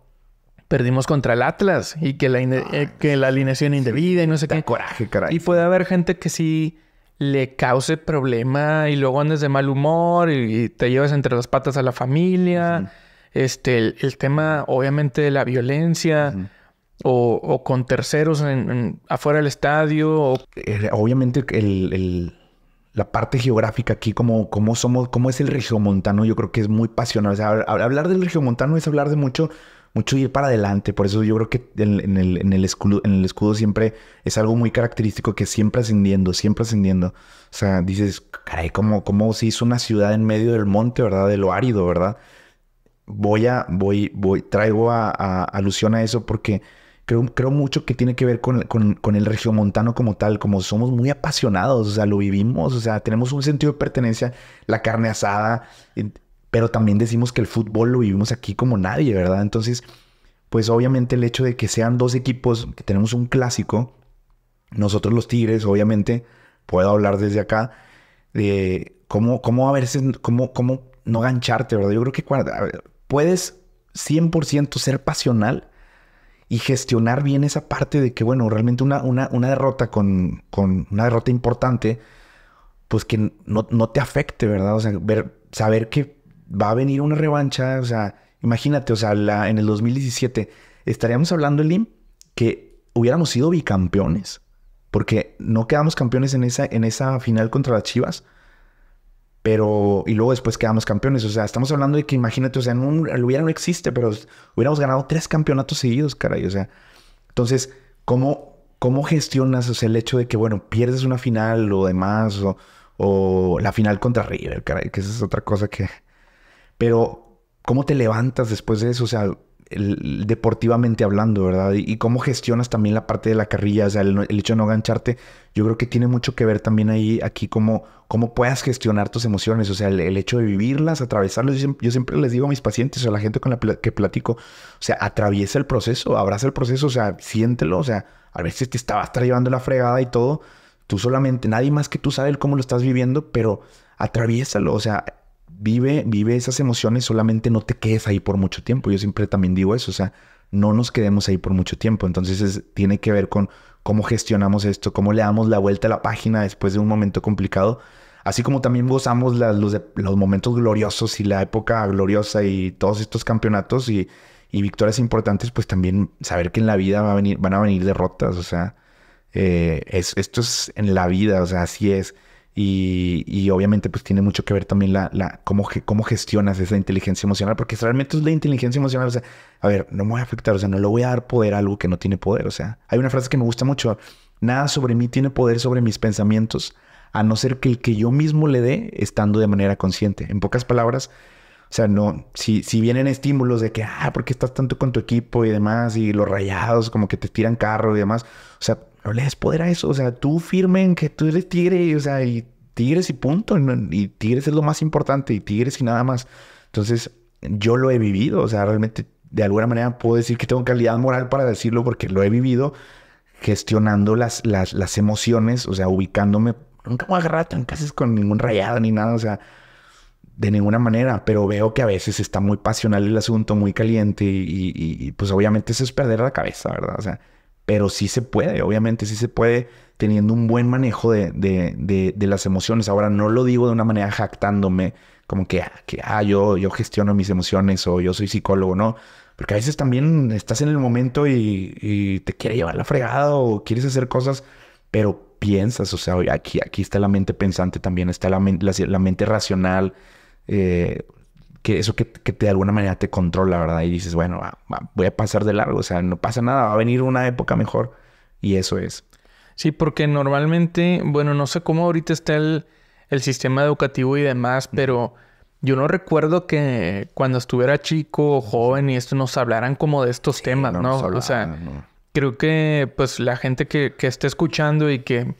perdimos contra el Atlas y que la, eh, que la alineación indebida y no sé qué. coraje, caray. Y puede haber gente que sí le cause problema y luego andes de mal humor y, te llevas entre las patas a la familia. Este, el, tema, obviamente, de la violencia. o, con terceros en, afuera del estadio. Eh, obviamente el, la parte geográfica aquí, como, como somos, cómo es el regiomontano, yo creo que es muy pasional. O sea, hablar del regiomontano es hablar de mucho, mucho ir para adelante. Por eso yo creo que en, el, en, el escudo, en el escudo siempre es algo muy característico que siempre ascendiendo, siempre ascendiendo. O sea, dices, caray, como, cómo se hizo una ciudad en medio del monte, ¿verdad? De lo árido, ¿verdad? Voy a, voy, voy, traigo a alusión a eso porque creo, mucho que tiene que ver con, con, el regiomontano como tal, como somos muy apasionados, o sea, lo vivimos, o sea, tenemos un sentido de pertenencia, la carne asada, pero también decimos que el fútbol lo vivimos aquí como nadie, ¿verdad? Entonces, pues obviamente el hecho de que sean dos equipos, que tenemos un clásico, nosotros los Tigres, obviamente, puedo hablar desde acá, de cómo, cómo a veces, cómo, cómo no gancharte, ¿verdad? Yo creo que cuando, puedes 100% ser pasional, y gestionar bien esa parte de que, bueno, realmente una, una, una derrota con, con, una derrota importante, pues que no, no, te afecte, ¿verdad? O sea, ver, saber que va a venir una revancha, o sea, imagínate, o sea, en el 2017 estaríamos hablando, Elim, que hubiéramos sido bicampeones, porque no quedamos campeones en esa, en esa final contra las Chivas, pero, y luego después quedamos campeones. O sea, estamos hablando de que imagínate, o sea, no, hubiera no existe, pero hubiéramos ganado tres campeonatos seguidos, caray. O sea, entonces, ¿cómo, cómo gestionas o sea, el hecho de que, bueno, pierdes una final o demás, o, o la final contra River, caray, que esa es otra cosa que. Pero, ¿cómo te levantas después de eso? O sea, deportivamente hablando, ¿verdad? Y, cómo gestionas también la parte de la carrilla, o sea, el, hecho de no gancharte, yo creo que tiene mucho que ver también ahí, aquí, cómo, cómo puedas gestionar tus emociones, o sea, el, hecho de vivirlas, atravesarlas. Yo siempre, les digo a mis pacientes, o a la gente con la que platico, o sea, atraviesa el proceso, abraza el proceso, o sea, siéntelo, o sea, a veces te estabas llevando la fregada y todo, tú solamente, nadie más que tú sabe cómo lo estás viviendo, pero atraviésalo, o sea, vive, vive esas emociones, solamente no te quedes ahí por mucho tiempo. Yo siempre también digo eso, o sea, no nos quedemos ahí por mucho tiempo. Entonces tiene que ver con cómo gestionamos esto, cómo le damos la vuelta a la página después de un momento complicado. Así como también gozamos los, los, momentos gloriosos y la época gloriosa y todos estos campeonatos y, y, victorias importantes, pues también saber que en la vida va a venir, van a venir derrotas. O sea, eh, es, esto es en la vida, o sea, así es. Y, obviamente pues tiene mucho que ver también la, la cómo, cómo gestionas esa inteligencia emocional, porque realmente es la inteligencia emocional, o sea, a ver, no me voy a afectar, o sea, no le voy a dar poder a algo que no tiene poder, o sea, hay una frase que me gusta mucho, nada sobre mí tiene poder sobre mis pensamientos, a no ser que el que yo mismo le dé estando de manera consciente. En pocas palabras, o sea, no, si, si vienen estímulos de que, ah, ¿por qué estás tanto con tu equipo y demás? Y los rayados, como que te tiran carro y demás. O sea, no le des poder a eso. O sea, tú firmen que tú eres tigre, o sea, y tigres y punto. Y tigres es lo más importante, y tigres y nada más. Entonces, yo lo he vivido. O sea, realmente, de alguna manera puedo decir que tengo calidad moral para decirlo porque lo he vivido gestionando las, las, las emociones, o sea, ubicándome. Nunca me voy a agarrar tan casi con ningún rayado ni nada, o sea, de ninguna manera, pero veo que a veces está muy pasional el asunto, muy caliente y, y pues obviamente eso es perder la cabeza, ¿verdad? O sea, pero sí se puede, obviamente sí se puede teniendo un buen manejo de, de, de, las emociones. Ahora, no lo digo de una manera jactándome, como que, que ah, yo, yo gestiono mis emociones o yo soy psicólogo, no. Porque a veces también estás en el momento y, te quiere llevar la fregada o quieres hacer cosas, pero piensas, o sea, aquí, aquí está la mente pensante también, está la, la, mente racional, eh, que eso que, que, de alguna manera te controla, ¿verdad? Y dices, bueno, voy a pasar de largo, o sea, no pasa nada, va a venir una época mejor. Y eso es. Sí, porque normalmente, bueno, no sé cómo ahorita está el, sistema educativo y demás, pero yo no recuerdo que cuando estuviera chico o joven y esto nos hablaran como de estos temas, ¿no? o sea, creo que pues la gente que, que esté escuchando y que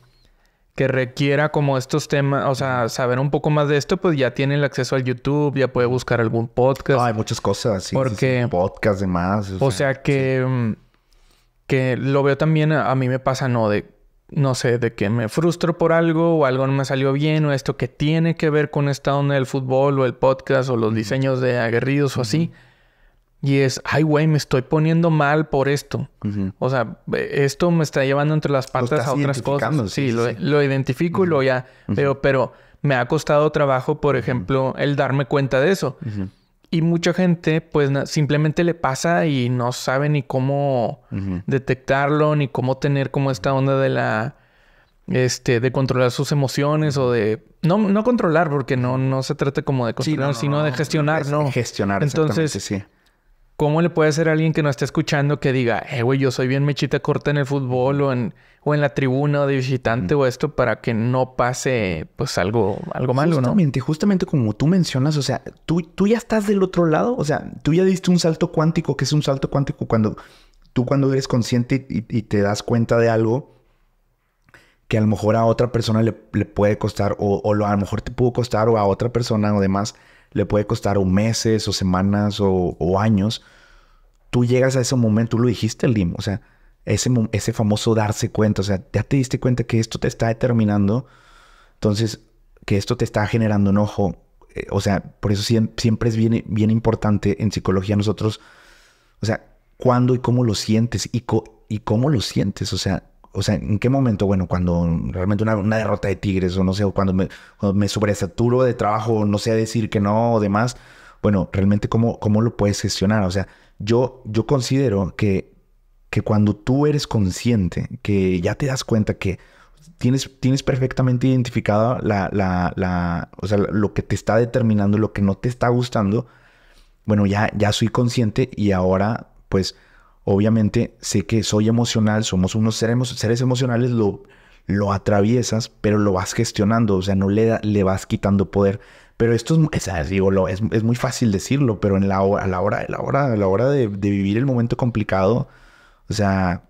que requiera como estos temas, o sea, saber un poco más de esto, pues ya tiene el acceso al YouTube, ya puede buscar algún podcast. hay muchas cosas, sí. Porque... Sí, podcast, demás. O, sea, que... Mm, que lo veo también, a, mí me pasa, ¿no? De, no sé, de que me frustro por algo o algo no me salió bien o esto que tiene que ver con esta onda del fútbol o el podcast o los diseños de aguerridos o así. Y es, ay, güey, me estoy poniendo mal por esto. O sea, esto me está llevando entre las patas a otras cosas. Sí, lo, identifico y lo ya veo, pero me ha costado trabajo, por ejemplo, el darme cuenta de eso. Y mucha gente, pues simplemente le pasa y no sabe ni cómo detectarlo, ni cómo tener como esta onda de la. Este, de controlar sus emociones o de. No, no controlar, porque no, no se trata como de controlar, sino de gestionar, ¿no? Gestionar, Entonces, sí. ¿Cómo le puede hacer a alguien que no esté escuchando que diga, eh, güey, yo soy bien mechita corta en el fútbol o en, o en la tribuna o de visitante o esto para que no pase, pues, algo, algo malo, justamente, ¿no? Justamente como tú mencionas, o sea, tú, tú ya estás del otro lado, o sea, tú ya diste un salto cuántico, que es un salto cuántico cuando tú cuando eres consciente y, te das cuenta de algo que a lo mejor a otra persona le, puede costar, o, o a lo mejor te pudo costar, o a otra persona o demás le puede costar o meses o semanas o, años. Tú llegas a ese momento, tú lo dijiste, Lim, o sea, ese, ese famoso darse cuenta, o sea, ya te diste cuenta que esto te está determinando, entonces, que esto te está generando enojo. Eh, o sea, por eso siempre es bien, bien importante en psicología nosotros, o sea, cuándo y cómo lo sientes y, y cómo lo sientes, o sea, o sea, ¿en qué momento? Bueno, cuando realmente una, derrota de Tigres o no sé, o cuando me, cuando sobresaturo de trabajo, no sé decir que no o demás. Bueno, realmente cómo, cómo lo puedes gestionar. O sea, yo, yo considero que, que cuando tú eres consciente, que ya te das cuenta que tienes, tienes perfectamente identificado la, la, la, o sea, lo que te está determinando, lo que no te está gustando, bueno, ya, ya soy consciente y ahora pues Obviamente sé que soy emocional, somos unos seres, seres emocionales, lo, lo atraviesas, pero lo vas gestionando, o sea, no le, le vas quitando poder. Pero esto es, digo, es, es, muy fácil decirlo, pero en la, a la hora, a la hora, a la hora de, vivir el momento complicado, o sea,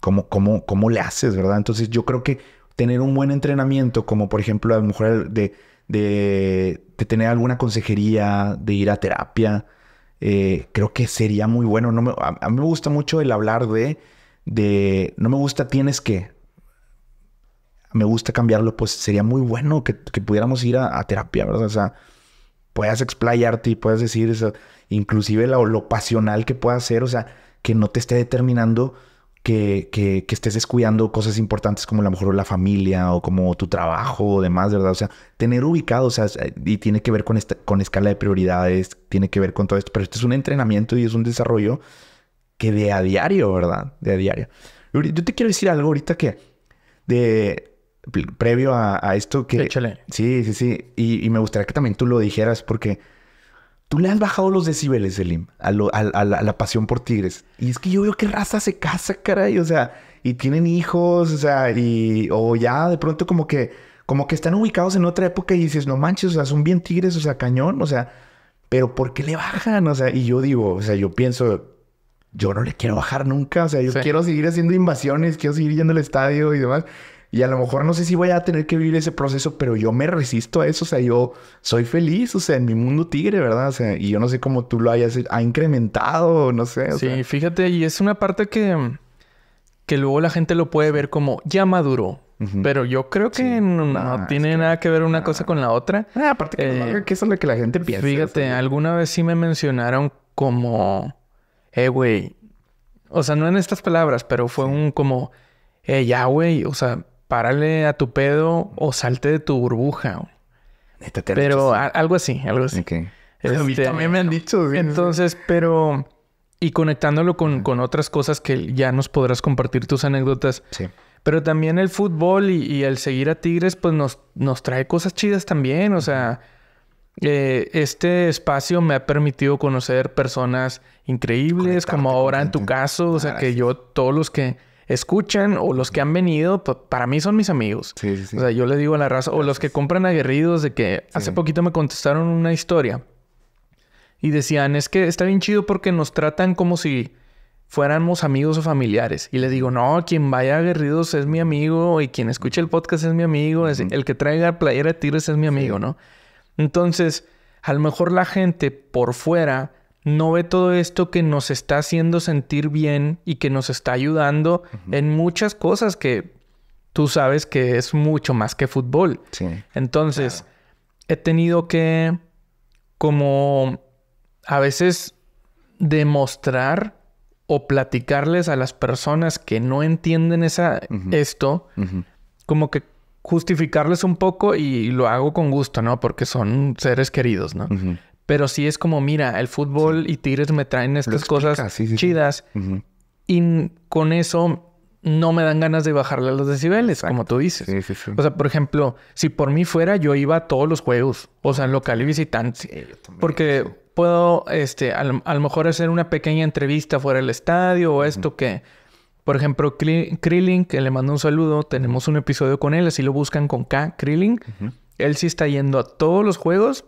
¿cómo, cómo, ¿cómo le haces, verdad? Entonces yo creo que tener un buen entrenamiento, como por ejemplo a lo mejor de, de, de tener alguna consejería, de ir a terapia, eh, creo que sería muy bueno. No me, a, mí me gusta mucho el hablar de, de, no me gusta tienes que, me gusta cambiarlo, pues sería muy bueno que, pudiéramos ir a, terapia, ¿verdad? O sea, puedas explayarte y puedas decir eso, inclusive lo, lo pasional que pueda ser, o sea, que no te esté determinando que, que, estés descuidando cosas importantes como a lo mejor la familia o como tu trabajo o demás, ¿verdad? O sea, tener ubicado, o sea, y tiene que ver con, esta, con escala de prioridades, tiene que ver con todo esto, pero esto es un entrenamiento y es un desarrollo que de a diario, ¿verdad? De a diario. Yo te quiero decir algo ahorita que de previo a, esto que... Échale. Sí, sí, sí. Y, y me gustaría que también tú lo dijeras porque Tú le has bajado los decibeles, Selim, a, a, la, pasión por tigres. Y es que yo veo que raza se casa, caray. O sea, y tienen hijos, o sea, y... O ya de pronto como que... Como que están ubicados en otra época y dices, no manches, o sea, son bien tigres, o sea, cañón, o sea... Pero ¿por qué le bajan? O sea, y yo digo, o sea, yo pienso... Yo no le quiero bajar nunca. O sea, yo quiero seguir haciendo invasiones, quiero seguir yendo al estadio y demás. Y a lo mejor no sé si voy a tener que vivir ese proceso, pero yo me resisto a eso. O sea, yo soy feliz, o sea, en mi mundo tigre, ¿verdad? O sea, y yo no sé cómo tú lo hayas ha incrementado, no sé. sí, fíjate, y es una parte que, que luego la gente lo puede ver como ya maduró. Pero yo creo que no, tiene nada que ver una cosa con la otra. Ah, aparte que, eh, que, eso es lo que la gente piensa. Fíjate, alguna vez sí me mencionaron como, eh, güey. O sea, no en estas palabras, pero fue un como, eh, ya, güey. O sea, párale a tu pedo o salte de tu burbuja. Pero algo así, algo así. Este, también me han dicho. Entonces, pero... Y conectándolo con, con, otras cosas que ya nos podrás compartir tus anécdotas. Sí. Pero también el fútbol y, el seguir a Tigres, pues nos, nos trae cosas chidas también. O sea, eh, este espacio me ha permitido conocer personas increíbles, como ahora en tu caso. O sea, que yo, todos los que escuchan o los que han venido, para mí son mis amigos. Sí, sí, O sea, yo le digo a la raza, o los que compran aguerridos, de que hace poquito me contestaron una historia y decían, es que está bien chido porque nos tratan como si fuéramos amigos o familiares. Y les digo, no, quien vaya a aguerridos es mi amigo y quien escuche el podcast es mi amigo, es, el que traiga playera de tigres es mi amigo, ¿no? Entonces, a lo mejor la gente por fuera no ve todo esto que nos está haciendo sentir bien y que nos está ayudando en muchas cosas que tú sabes que es mucho más que fútbol. Sí. Entonces, he tenido que como a veces demostrar o platicarles a las personas que no entienden esa, esto, como que justificarles un poco y lo hago con gusto, ¿no? Porque son seres queridos, ¿no? Pero sí es como, mira, el fútbol y Tigres me traen estas cosas chidas. Y con eso no me dan ganas de bajarle a los decibeles, como tú dices. O sea, por ejemplo, si por mí fuera, yo iba a todos los juegos, o sea, local y visitante. porque puedo, este, a lo mejor hacer una pequeña entrevista fuera del estadio o esto que, por ejemplo, Krillin, que le mando un saludo, tenemos un episodio con él, así lo buscan con K, Krillin. Él sí está yendo a todos los juegos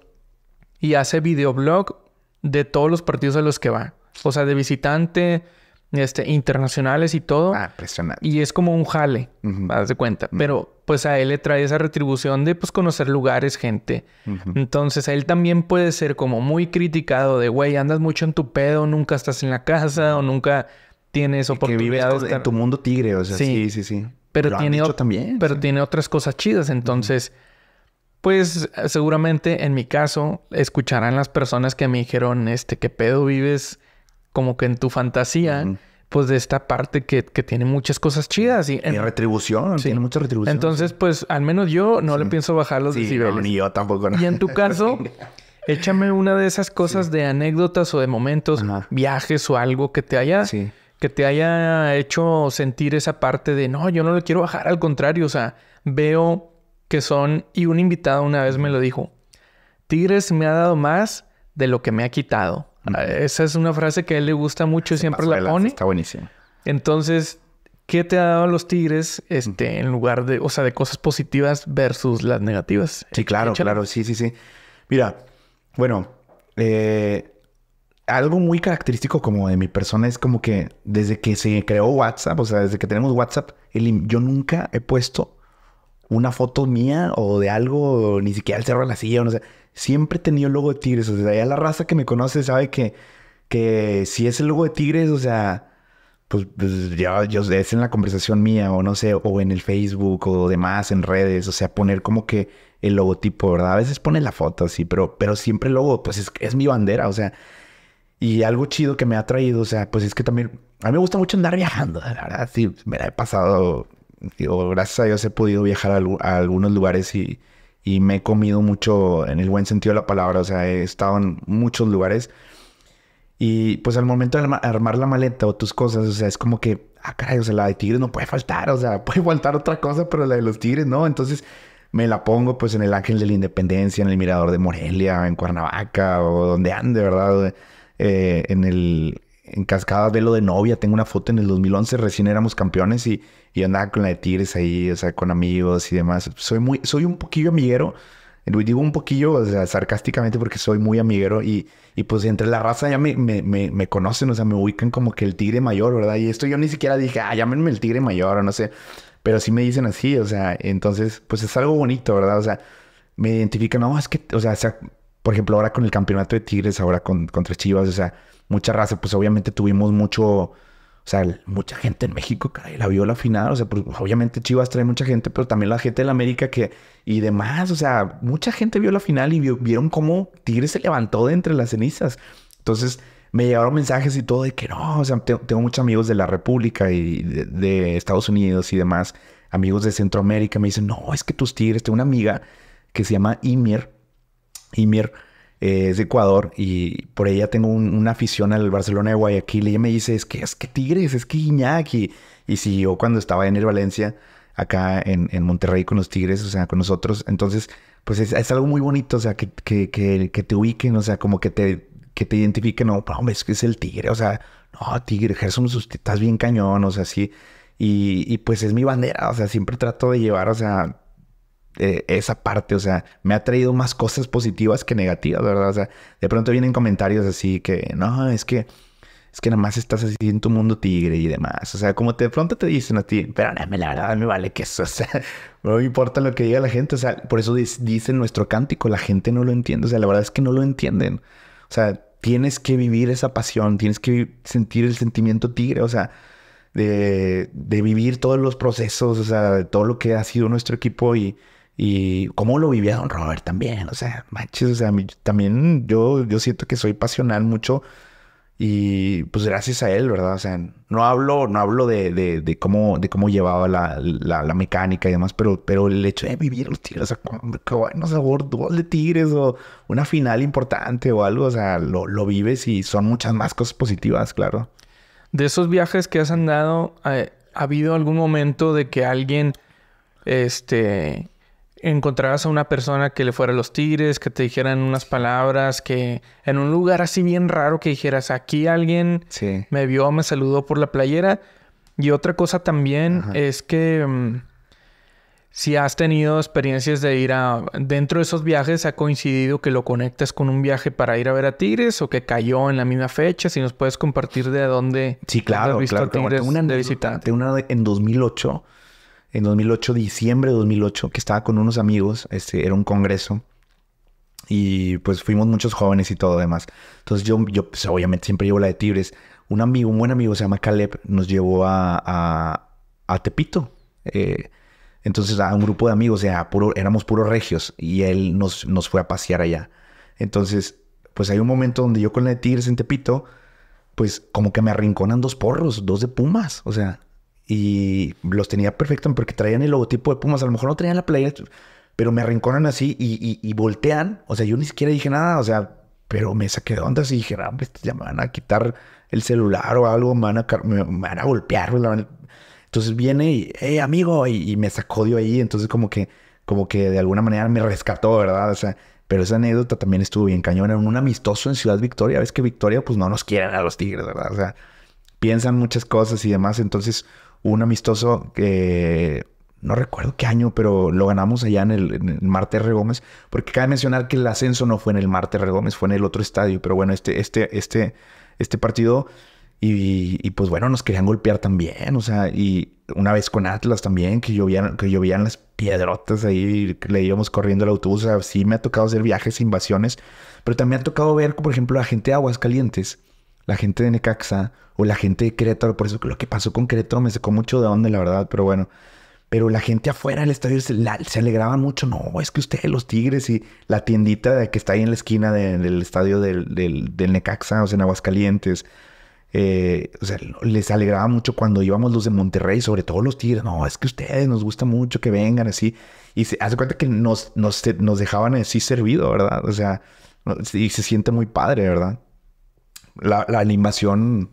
y hace videoblog de todos los partidos a los que va. O sea, de visitante, este, internacionales y todo. Ah, impresionante. Y es como un jale, haz de cuenta. Pero pues a él le trae esa retribución de pues conocer lugares, gente. Entonces a él también puede ser como muy criticado de, güey, andas mucho en tu pedo, nunca estás en la casa o nunca tienes oportunidad de en tu mundo tigre, o sea, sí, sí, sí. Pero tiene también. Pero tiene otras cosas chidas, entonces pues seguramente en mi caso escucharán las personas que me dijeron, este, ¿qué pedo vives? como que en tu fantasía, pues de esta parte que, tiene muchas cosas chidas. Y, en, retribución, tiene mucha retribución. Entonces, pues al menos yo no le pienso bajar los decibeles. ni yo tampoco. Y en tu (laughs) caso, échame una de esas cosas de anécdotas o de momentos, viajes o algo que te haya... Que te haya hecho sentir esa parte de no, yo no le quiero bajar, al contrario, o sea, veo que son, y un invitado una vez me lo dijo, Tigres me ha dado más de lo que me ha quitado. Esa es una frase que a él le gusta mucho y siempre la pone. Está buenísimo. Entonces, ¿qué te ha dado los Tigres este, en lugar de, o sea, de cosas positivas versus las negativas? Sí, claro, claro, sí, sí, sí. Mira, bueno, eh, algo muy característico como de mi persona es como que desde que se creó WhatsApp, o sea, desde que tenemos WhatsApp, yo nunca he puesto una foto mía o de algo, ni siquiera el cerro de la silla, o no siempre he tenido el logo de Tigres. O sea, ya la raza que me conoce sabe que, que si es el logo de Tigres, o sea, pues, pues ya yo, es en la conversación mía o no sé, o en el Facebook o demás, en redes. O sea, poner como que el logotipo, ¿verdad? A veces pone la foto así, pero, pero siempre el logo, pues es, es mi bandera, o sea. Y algo chido que me ha traído, o sea, pues es que también a mí me gusta mucho andar viajando, (laughs) la verdad, sí, me la he pasado, digo, gracias a Dios he podido viajar a algunos lugares y, y me he comido mucho en el buen sentido de la palabra, o sea, he estado en muchos lugares y pues al momento de armar la maleta o tus cosas, o sea, es como que, ah, caray, o sea, la de tigres no puede faltar, o sea, (laughs) puede faltar otra cosa, pero la de los tigres no, entonces me la pongo pues en el Ángel de la Independencia, en el Mirador de Morelia, en Cuernavaca o donde ande, ¿verdad? Eh, en el en Cascadas Velo de Novia, tengo una foto en el 2011, recién éramos campeones y y andaba con la de Tigres ahí, o sea, con amigos y demás. Soy muy, soy un poquillo amiguero. Digo un poquillo, o sea, sarcásticamente porque soy muy amiguero y, y pues entre la raza ya me, me, me, conocen, o sea, me ubican como que el tigre mayor, ¿verdad? Y esto yo ni siquiera dije, ah, llámenme el tigre mayor o no sé, pero sí me dicen así, o sea, entonces, pues es algo bonito, ¿verdad? O sea, me identifican, no, es que, o sea, por ejemplo, ahora con el campeonato de Tigres, ahora con, contra Chivas, o sea, mucha raza, pues obviamente tuvimos mucho o sea, mucha gente en México, caray, la vio la final. O sea, pues, obviamente Chivas trae mucha gente, pero también la gente de la América que... Y demás, o sea, mucha gente vio la final y vieron cómo Tigres se levantó de entre las cenizas. Entonces, me llegaron mensajes y todo de que no, o sea, tengo, muchos amigos de la República y de, Estados Unidos y demás, amigos de Centroamérica, me dicen, no, es que tus Tigres, tengo una amiga que se llama Ymir, Ymir, es de Ecuador y por ella tengo una afición al Barcelona de Guayaquil y ella me dice, es que es que Tigres, es que Iñak y, y si yo cuando estaba en el Valencia, acá en, en, Monterrey con los Tigres, o sea, con nosotros, entonces, pues es, algo muy bonito, o sea, que, que, que, que, te ubiquen, o sea, como que te, que te identifiquen, no, hombre, es que es el Tigre, o sea, no, Tigre, Gerson, estás bien cañón, o sea, sí, y, y pues es mi bandera, o sea, siempre trato de llevar, o sea, eh, esa parte, o sea, me ha traído más cosas positivas que negativas, ¿verdad? O sea, de pronto vienen comentarios así que, no, es que, es que nada más estás así en tu mundo tigre y demás. O sea, como de pronto te dicen a ti, pero la verdad me vale que eso, (laughs) o sea, no me importa lo que diga la gente, o sea, por eso dicen nuestro cántico, la gente no lo entiende, o sea, la verdad es que no lo entienden. O sea, tienes que vivir esa pasión, tienes que sentir el sentimiento tigre, o sea, de, de vivir todos los procesos, o sea, de todo lo que ha sido nuestro equipo y y cómo lo vivía Don Robert también, o sea, manches, o sea, también yo, yo siento que soy pasional mucho Y pues gracias a él, ¿verdad? O sea, no hablo, no hablo de, de, de cómo, de cómo llevaba la, la, la, mecánica y demás, pero, pero el hecho de vivir los tigres, o sea, qué bueno sabor, dos de tigres o una final importante o algo, o sea, lo, lo, vives y son muchas más cosas positivas, claro. De esos viajes que has andado, ¿ha, ha habido algún momento de que alguien, este, encontrarás a una persona que le fuera a los tigres, que te dijeran unas palabras, que en un lugar así bien raro que dijeras, aquí alguien me vio, me saludó por la playera. Y otra cosa también es que mm, si has tenido experiencias de ir a... Dentro de esos viajes ha coincidido que lo conectas con un viaje para ir a ver a Tigres o que cayó en la misma fecha. Si nos puedes compartir de dónde... Sí, claro, has visto Tigres una de visitante. Una en 2008 en 2008, diciembre de 2008, que estaba con unos amigos, este, era un congreso. Y pues fuimos muchos jóvenes y todo demás. Entonces yo, yo pues, obviamente siempre llevo la de Tigres. Un amigo, un buen amigo, se llama Caleb, nos llevó a, a, Tepito. Eh, entonces a un grupo de amigos, o sea, puro, éramos puros regios. Y él nos, nos fue a pasear allá. Entonces, pues hay un momento donde yo con la de Tigres en Tepito, pues como que me arrinconan dos porros, dos de Pumas. O sea, y los tenía perfectos porque traían el logotipo de Pumas. A lo mejor no traían la playa, pero me arrinconan así y, y, voltean. O sea, yo ni siquiera dije nada, o sea, pero me saqué de ondas y dije, ah, ya me van a quitar el celular o algo, me van a, me, van a golpear. Entonces viene y, hey, amigo, y, me sacó de ahí. Entonces, como que, como que de alguna manera me rescató, ¿verdad? O sea, pero esa anécdota también estuvo bien cañón. Era un amistoso en Ciudad Victoria. Ves que Victoria, pues no nos quieren a los tigres, ¿verdad? O sea, piensan muchas cosas y demás. Entonces, un amistoso que no recuerdo qué año, pero lo ganamos allá en el, Marte R. Gómez, porque cabe mencionar que el ascenso no fue en el Marte R. Gómez, fue en el otro estadio, pero bueno, este, este, este, este partido, y, pues bueno, nos querían golpear también, o sea, y una vez con Atlas también, que llovían, que las piedrotas ahí, que le íbamos corriendo el autobús, o sea, sí me ha tocado hacer viajes, invasiones, pero también ha tocado ver, por ejemplo, la gente de Aguascalientes, la gente de Necaxa o la gente de Querétaro. Por eso lo que pasó con Querétaro me sacó mucho de onda, la verdad, pero bueno. Pero la gente afuera del estadio se, alegraban mucho. No, es que ustedes, los Tigres y la tiendita de que está ahí en la esquina del estadio del, Necaxa, o sea, en Aguascalientes. Eh, o sea, les alegraba mucho cuando íbamos los de Monterrey, sobre todo los Tigres. No, es que ustedes nos gusta mucho que vengan así. Y se hace cuenta que nos, nos dejaban así servido, ¿verdad? O sea, y se siente muy padre, ¿verdad? La, la, invasión,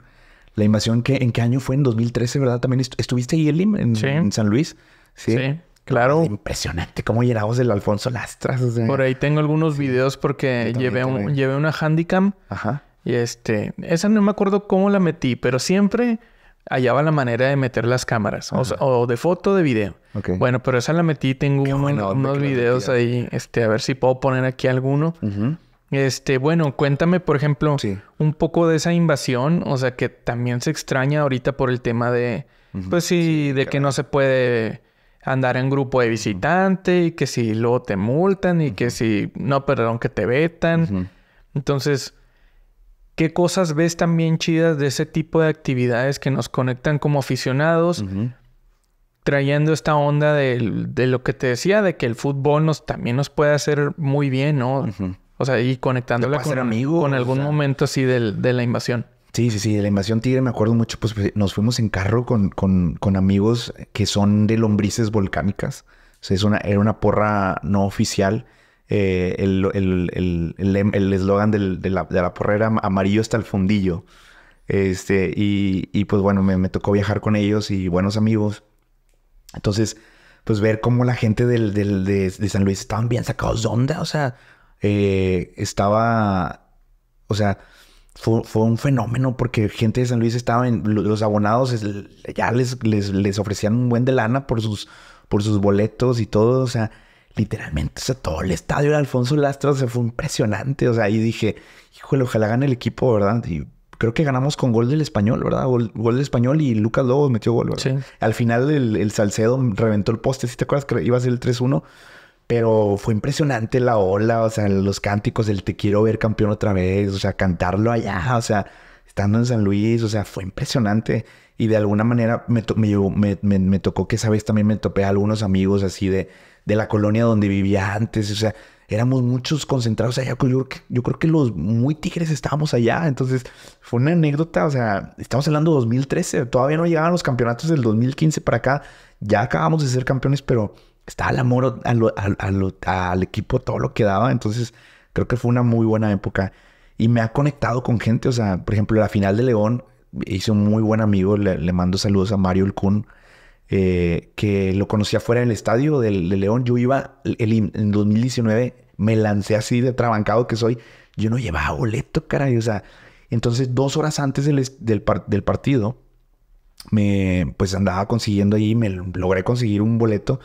la invasión que en qué año fue en 2013, ¿verdad? También estuviste ahí en, en, San Luis. Sí. Claro. Impresionante cómo llegamos del Alfonso Lastras. Por ahí tengo algunos videos porque llevé, un, llevé una Handicam. Ajá. Y este, esa no me acuerdo cómo la metí, pero siempre hallaba la manera de meter las cámaras. O, de foto o de video. Bueno, pero esa la metí. Tengo unos videos ahí. Este, a ver si puedo poner aquí alguno. Este, bueno, cuéntame, por ejemplo, un poco de esa invasión, o sea, que también se extraña ahorita por el tema de, pues sí, de que no se puede andar en grupo de visitante y que si luego te multan y que si, no, perdón, que te vetan. Entonces, ¿qué cosas ves también chidas de ese tipo de actividades que nos conectan como aficionados? Trayendo esta onda de, lo que te decía, de que el fútbol nos, también nos puede hacer muy bien, ¿no? O sea, y conectándola con, amigo, con algún momento así de la invasión. Sí, sí, sí, de la invasión tigre me acuerdo mucho, pues nos fuimos en carro con, con, con amigos que son de lombrices volcánicas. O sea, es una, era una porra no oficial. Eh, el eslogan el, el, de, la, de la porra era amarillo hasta el fundillo. Este, y, y pues bueno, me, me, tocó viajar con ellos y buenos amigos. Entonces, pues ver cómo la gente del, del, de, de San Luis estaban bien sacados de onda. O sea, eh, estaba, o sea, fue, un fenómeno porque gente de San Luis estaba en los abonados, ya les, les, ofrecían un buen de lana por sus, por sus boletos y todo, o sea, literalmente, o sea, todo el estadio de Alfonso Lastro, se fue impresionante, o sea, ahí dije, híjole, ojalá gane el equipo, ¿verdad? Y creo que ganamos con gol del español, ¿verdad? Gol, del español y Lucas Lobos metió gol, ¿verdad? Al final el, el Salcedo reventó el poste, si te acuerdas que iba a ser el 3-1? Pero fue impresionante la ola, o sea, los cánticos del te quiero ver campeón otra vez, o sea, cantarlo allá, o sea, estando en San Luis, o sea, fue impresionante. Y de alguna manera me, me, me, me tocó que esa vez también me topé a algunos amigos así de, de la colonia donde vivía antes, o sea, éramos muchos concentrados allá. Yo, yo creo que los muy tigres estábamos allá. Entonces, fue una anécdota. O sea, estamos hablando de 2013. Todavía no llegaban los campeonatos del 2015 para acá. Ya acabamos de ser campeones, pero estaba el amor al, equipo, todo lo que daba. Entonces, creo que fue una muy buena época. Y me ha conectado con gente. O sea, por ejemplo, la final de León, hice un muy buen amigo. Le, mando saludos a Mario El eh, que lo conocía fuera del estadio del, de León. Yo iba el, en 2019, me lancé así de trabancado que soy. Yo no llevaba boleto, caray. O sea, entonces dos horas antes del, del, del partido, me pues andaba consiguiendo ahí, me logré conseguir un boleto,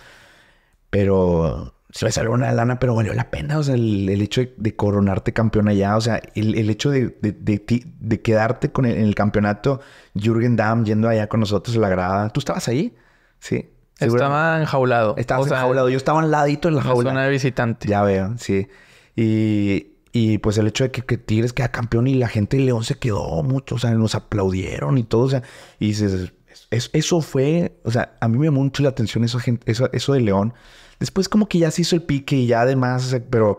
pero se me salió una lana, pero valió la pena. O sea, el, hecho de, coronarte campeón allá, o sea, el, hecho de, de, quedarte con el, en el campeonato, Jürgen Damm yendo allá con nosotros a la grada. ¿Tú estabas ahí? Sí. Estaba enjaulado. Estaba enjaulado. Yo estaba al ladito en la jaula. Zona de visitante. Ya veo, sí. Y, y pues el hecho de que, que, Tigres queda campeón y la gente de León se quedó mucho, o sea, nos aplaudieron y todo, o sea, y dices, eso, fue, o sea, a mí me llamó mucho la atención eso, eso, eso de León. Después como que ya se hizo el pique y ya además, pero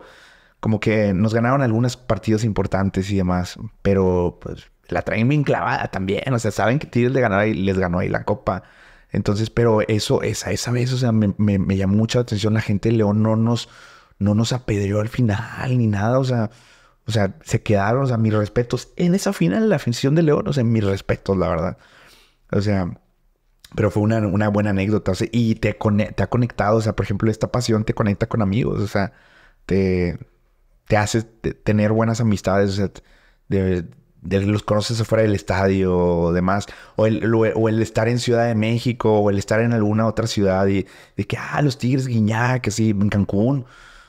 como que nos ganaron algunos partidos importantes y demás, pero pues la traen bien clavada también, o sea, saben que Tigres le ganó y les ganó ahí la copa. Entonces, pero eso, esa, esa vez, o sea, me, me, llamó mucha atención. La gente de León no nos, no nos apedreó al final ni nada. O sea, o sea, se quedaron, o sea, mis respetos. En esa final, la afición de León, o sea, mis respetos, la verdad. O sea, pero fue una, una buena anécdota. O sea, y te, te ha conectado, o sea, por ejemplo, esta pasión te conecta con amigos, o sea, te, te hace tener buenas amistades, o sea, de, los conoces afuera del estadio o demás, o el, o el estar en Ciudad de México o el estar en alguna otra ciudad y de que, ah, los Tigres Guiñac, sí, en Cancún.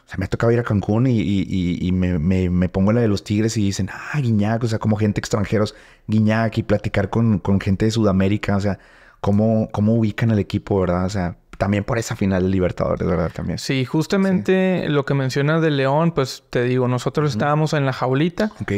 O sea, me ha tocado ir a Cancún y, y, y me, me, me, pongo la de los Tigres y dicen, ah, Guiñac, o sea, como gente extranjeros, Guiñac y platicar con, con gente de Sudamérica, o sea, cómo, cómo ubican el equipo, ¿verdad? O sea, también por esa final de Libertadores, ¿verdad? También. Sí, justamente lo que mencionas de León, pues te digo, nosotros estábamos en la jaulita. Ok.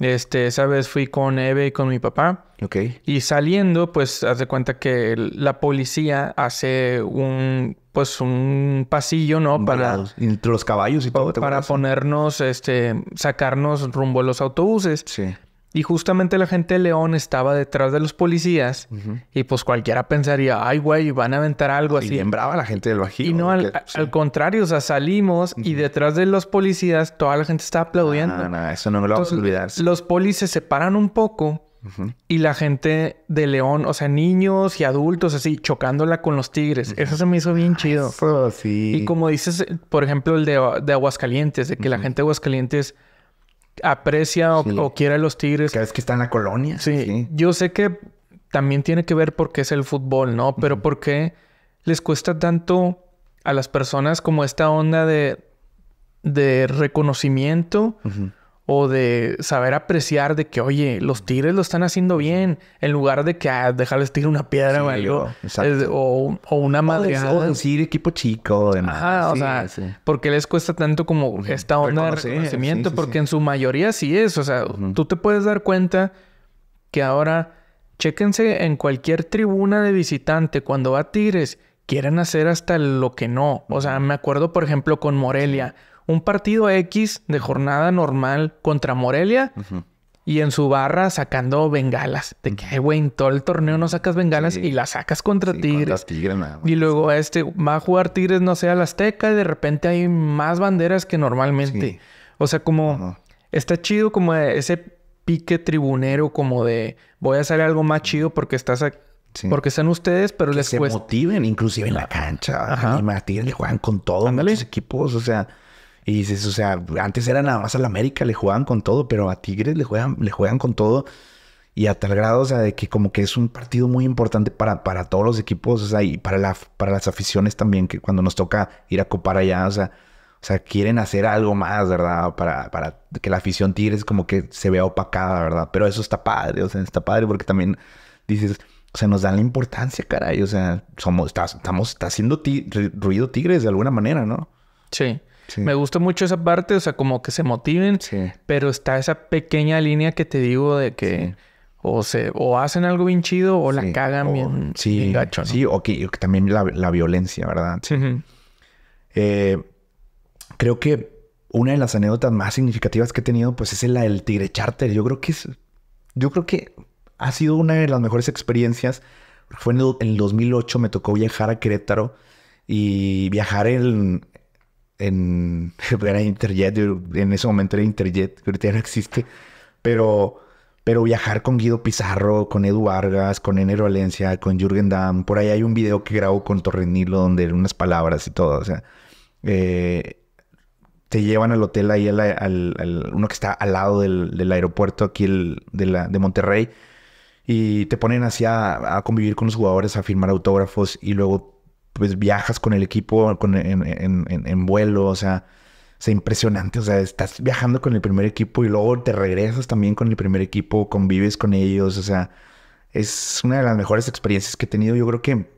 Este, esa vez fui con Eve y con mi papá. Ok. Y saliendo, pues, haz de cuenta que la policía hace un, pues, un pasillo, ¿no? Para... Entre los caballos y todo. Para ponernos, este, sacarnos rumbo a los autobuses. Sí. Y justamente la gente de León estaba detrás de los policías. Y pues cualquiera pensaría, ay, güey, van a aventar algo así. Y bien brava la gente del Bajío. Y no, al, contrario, o sea, salimos y detrás de los policías toda la gente estaba aplaudiendo. No, no, eso no me lo vamos a olvidar. Los polis se separan un poco y la gente de León, o sea, niños y adultos así, chocándola con los tigres. Eso se me hizo bien chido. Eso sí. Y como dices, por ejemplo, el de, de Aguascalientes, de que la gente de Aguascalientes aprecia o, quiere a los Tigres. Cada vez que está en la colonia. Sí. Yo sé que también tiene que ver porque es el fútbol, ¿no? Pero ¿por qué les cuesta tanto a las personas como esta onda de, de reconocimiento? O de saber apreciar de que, oye, los tigres lo están haciendo bien, en lugar de que ah, dejarles tirar una piedra o algo. o, o, una madre. O decir equipo chico, demás. Ajá, o sea, porque les cuesta tanto como esta onda de reconocimiento, porque en su mayoría sí es. O sea, tú te puedes dar cuenta que ahora, chéquense en cualquier tribuna de visitante, cuando va a Tigres, quieren hacer hasta lo que no. O sea, me acuerdo, por ejemplo, con Morelia un partido X de jornada normal contra Morelia y en su barra sacando bengalas. De que, güey, en todo el torneo no sacas bengalas y las sacas contra Tigres. Y luego este va a jugar Tigres, no sé, al Azteca y de repente hay más banderas que normalmente. O sea, como está chido como ese pique tribunero como de voy a hacer algo más chido porque estás Porque están ustedes, pero les se motiven inclusive en la cancha. Ajá. Tigres le juegan con todo. Los equipos, o sea... Y dices, o sea, antes era nada más al América, le jugaban con todo, pero a Tigres le juegan, le juegan con todo. Y a tal grado, o sea, de que como que es un partido muy importante para, para todos los equipos, o sea, y para, la, para las aficiones también, que cuando nos toca ir a copar allá, o sea, o sea, quieren hacer algo más, ¿verdad? Para, para que la afición Tigres como que se vea opacada, ¿verdad? Pero eso está padre, o sea, está padre porque también dices, o sea, nos dan la importancia, caray, o sea, somos, estamos, está haciendo ruido Tigres de alguna manera, ¿no? Sí. Me gusta mucho esa parte, o sea, como que se motiven, pero está esa pequeña línea que te digo de que o se o hacen algo bien chido o la cagan bien, sí, gacho, Sí, o que, también la, violencia, ¿verdad? Sí. Eh, creo que una de las anécdotas más significativas que he tenido, pues es la del Tigre Charter. Yo creo que es, yo creo que ha sido una de las mejores experiencias. Fue en el, 2008, me tocó viajar a Querétaro y viajar en, en (laughs) era Interjet, en ese momento era Interjet, que ahorita ya no existe, pero, pero viajar con Guido Pizarro, con Edu Vargas, con Enero Valencia, con Jürgen Damm, por ahí hay un video que grabo con Torrenilo donde unas palabras y todo, o sea, eh, te llevan al hotel ahí al, uno que está al lado del, aeropuerto aquí de, la, de Monterrey y te ponen así a, convivir con los jugadores, a firmar autógrafos y luego pues viajas con el equipo con, en, vuelo, o sea, es impresionante, o sea, estás viajando con el primer equipo y luego te regresas también con el primer equipo, convives con ellos, o sea, es una de las mejores experiencias que he tenido, yo creo que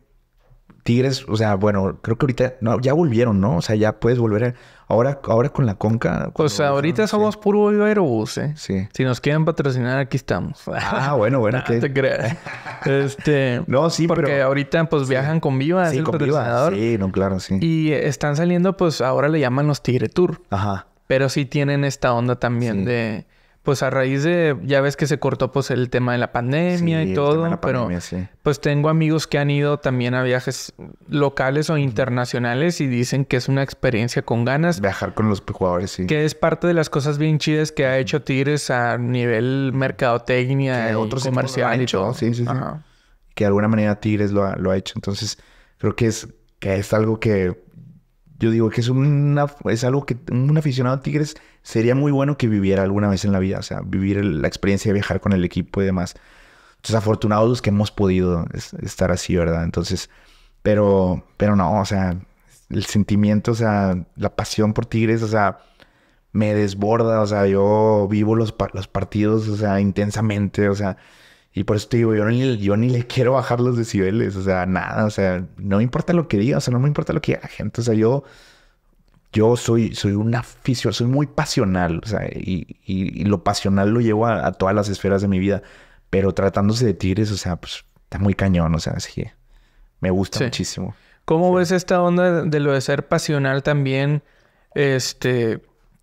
Tigres, o sea, bueno, creo que ahorita, no, ya volvieron, ¿no? O sea, ya puedes volver a, ahora, ahora con la Conca. Pues ahorita somos puro aerobús, ¿eh? Sí. Si nos quieren patrocinar, aquí estamos. Ah, bueno, bueno. (laughs) no te creas. Este... (laughs) no, sí, porque ahorita pues viajan con Viva, sí, con Viva. Sí, no, claro, sí. Y están saliendo, pues ahora le llaman los Tigre Tour. Ajá. Pero sí tienen esta onda también de pues a raíz de, ya ves que se cortó pues el tema de la pandemia y todo, pero pues tengo amigos que han ido también a viajes locales o internacionales y dicen que es una experiencia con ganas. Viajar con los jugadores, sí. Que es parte de las cosas bien chidas que ha hecho Tigres a nivel mercadotecnia y otros comercial y todo. Sí, sí, sí. Que de alguna manera Tigres lo ha, lo ha hecho. Entonces, creo que es, que es algo que yo digo que es, una, es algo que un aficionado a Tigres sería muy bueno que viviera alguna vez en la vida, o sea, vivir la experiencia de viajar con el equipo y demás. Entonces, afortunados los que hemos podido estar así, ¿verdad? Entonces, pero, pero no, o sea, el sentimiento, o sea, la pasión por Tigres, o sea, me desborda, o sea, yo vivo los, los partidos, o sea, intensamente, o sea, y por eso te digo, yo ni, yo ni le quiero bajar los decibeles, o sea, nada, o sea, no me importa lo que diga, o sea, no me importa lo que diga la gente, o sea, yo, yo soy, soy un aficionado, soy muy pasional, o sea, y, lo pasional lo llevo a, todas las esferas de mi vida, pero tratándose de Tigres, o sea, pues está muy cañón, o sea, así que me gusta muchísimo. ¿Cómo ves esta onda de lo de ser pasional también? Este,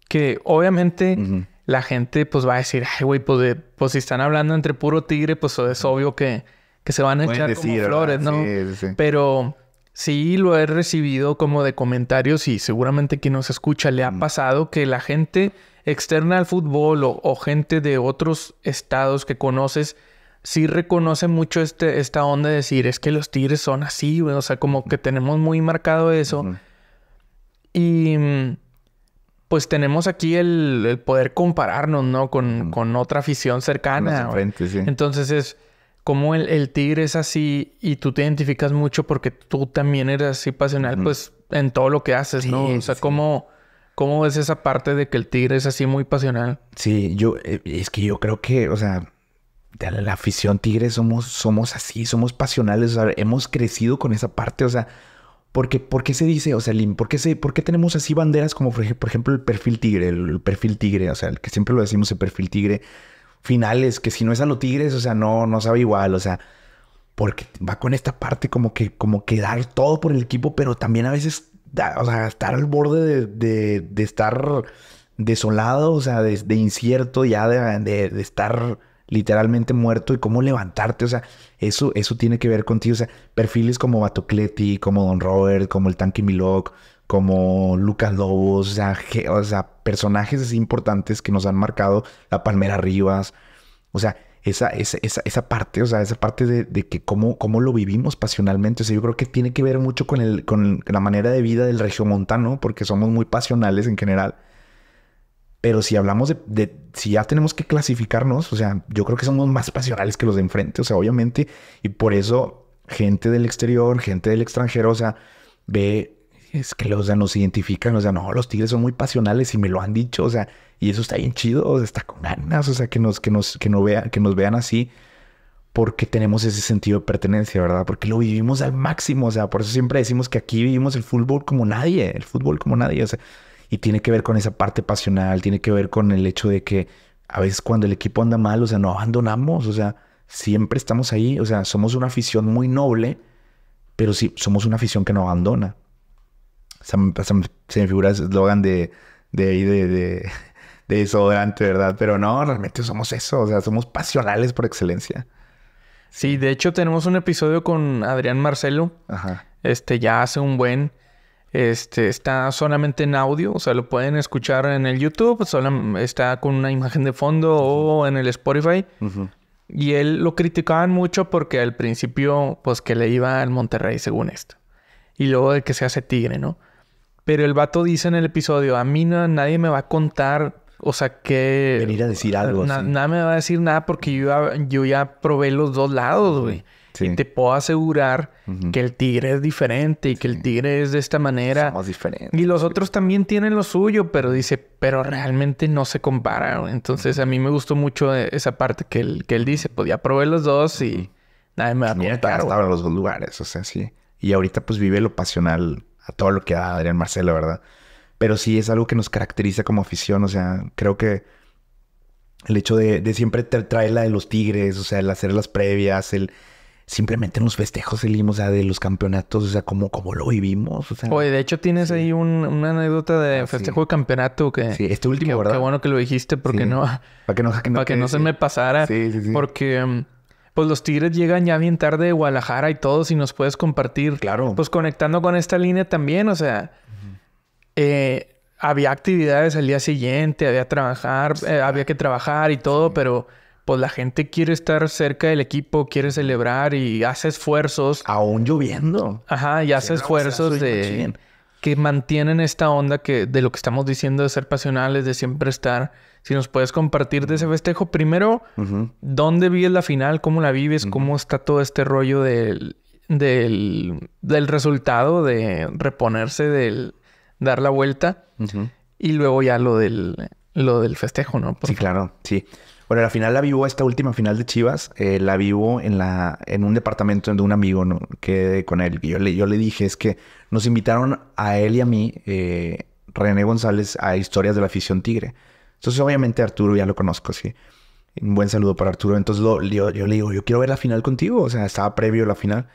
que obviamente la gente pues va a decir, ay, güey, pues, pues, si están hablando entre puro tigre, pues es obvio que, que se van a echar como flores, ¿no? Sí, sí. Pero sí lo he recibido como de comentarios y seguramente quien nos escucha le ha pasado que la gente externa al fútbol o, gente de otros estados que conoces sí reconoce mucho este, esta onda de decir, es que los tigres son así, güey. O sea, como que tenemos muy marcado eso. Y mm, pues tenemos aquí el, poder compararnos, ¿no? Con, con otra afición cercana. Entonces es como el, tigre es así y tú te identificas mucho porque tú también eres así pasional, pues en todo lo que haces, ¿no? O sea, ¿cómo, ¿cómo ves esa parte de que el tigre es así muy pasional? Sí, yo, eh, es que yo creo que, o sea, de la, afición tigre somos, somos así, somos pasionales, o sea, hemos crecido con esa parte, o sea, porque, ¿Por qué se dice, o sea, ¿por qué, se, ¿por qué tenemos así banderas como, por ejemplo, el perfil tigre, el, perfil tigre, o sea, el que siempre lo decimos, el perfil tigre, finales, que si no es a los tigres, o sea, no, no sabe igual, o sea, porque va con esta parte como que, como que dar todo por el equipo, pero también a veces, o sea, estar al borde de, de, estar desolado, o sea, de, incierto, ya de, de estar literalmente muerto y cómo levantarte, o sea, eso, eso tiene que ver contigo, o sea, perfiles como Batocleti, como Don Robert, como el Tanque Milok, como Lucas Lobos, o sea, o sea, personajes así importantes que nos han marcado, la Palmera Rivas, o sea, esa, esa, esa, parte, o sea, esa parte de, de, que cómo, cómo lo vivimos pasionalmente, o sea, yo creo que tiene que ver mucho con, el, con la manera de vida del regiomontano, porque somos muy pasionales en general. Pero si hablamos de, si ya tenemos que clasificarnos, o sea, yo creo que somos más pasionales que los de enfrente, o sea, obviamente, y por eso gente del exterior, gente del extranjero, o sea, ve, es que, o sea, nos identifican, o sea, no, los tigres son muy pasionales y me lo han dicho, o sea, y eso está bien chido, o sea, está con ganas, o sea, que nos, que nos, que no vean, que nos vean así, porque tenemos ese sentido de pertenencia, ¿verdad? Porque lo vivimos al máximo, o sea, por eso siempre decimos que aquí vivimos el fútbol como nadie, el fútbol como nadie, o sea, y tiene que ver con esa parte pasional, tiene que ver con el hecho de que a veces cuando el equipo anda mal, o sea, no abandonamos, o sea, siempre estamos ahí, o sea, somos una afición muy noble, pero sí, somos una afición que no abandona. Se, me figura el eslogan de, de ahí de, de, (laughs) de desodorante, ¿verdad? Pero no, realmente somos eso, o sea, somos pasionales por excelencia. Sí, de hecho tenemos un episodio con Adrián Marcelo. Ajá. Este ya hace un buen. Este está solamente en audio, o sea, lo pueden escuchar en el YouTube, solo está con una imagen de fondo o en el Spotify. Y él lo criticaban mucho porque al principio, pues que le iba al Monterrey, según esto. Y luego de que se hace tigre, ¿no? Pero el vato dice en el episodio, a mí no, nadie me va a contar, o sea, que... Venir a decir algo. Nada me va a decir nada porque yo yo ya probé los dos lados, güey. Y te puedo asegurar que el tigre es diferente y que el tigre es de esta manera. Somos diferentes. Y los otros también tienen lo suyo, pero dice, pero realmente no se compara. Entonces a mí me gustó mucho esa parte que él, que él dice, ya probé los dos y nadie me va a contar. estaba en los dos lugares, o sea, sí. Y ahorita pues vive lo pasional a todo lo que da Adrián Marcelo, ¿verdad? Pero sí es algo que nos caracteriza como afición, o sea, creo que el hecho de, de siempre traer la de los Tigres, o sea, el hacer las previas, el simplemente en los festejos, el, o sea, de los campeonatos, o sea, como, como lo vivimos, o sea. Oye, de hecho tienes ahí una anécdota de Ah, festejo de campeonato que... Sí, este último, que- ¿verdad? Qué bueno que lo dijiste porque Sí. no... Para que no, que no, para que no se me pasara. Sí, sí, sí. Porque... mm, Pues los Tigres llegan ya bien tarde de Guadalajara y todo, si nos puedes compartir. Claro. Pues conectando con esta línea también, o sea, eh, había actividades el día siguiente, había trabajar, eh, había que trabajar y todo, pero pues la gente quiere estar cerca del equipo, quiere celebrar y hace esfuerzos. Aún lloviendo. Ajá, y hace esfuerzos de que mantienen esta onda que de lo que estamos diciendo de ser pasionales, de siempre estar. Si nos puedes compartir de ese festejo, primero. ¿dónde vives la final? ¿Cómo la vives? ¿Cómo está todo este rollo del, del, del resultado, de reponerse, del dar la vuelta? Y luego ya lo del, lo del festejo, ¿no? Por Sí, claro, sí. Bueno, la final la vivo, esta última final de Chivas, eh, la vivo en la en un departamento de un amigo ¿no? que con él. Yo le, yo le dije, es que nos invitaron a él y a mí, eh, René González, a Historias de la Afición Tigre. Entonces, obviamente, Arturo ya lo conozco, sí. Un buen saludo para Arturo. Entonces, yo, yo le digo, yo quiero ver la final contigo. O sea, estaba previo a la final.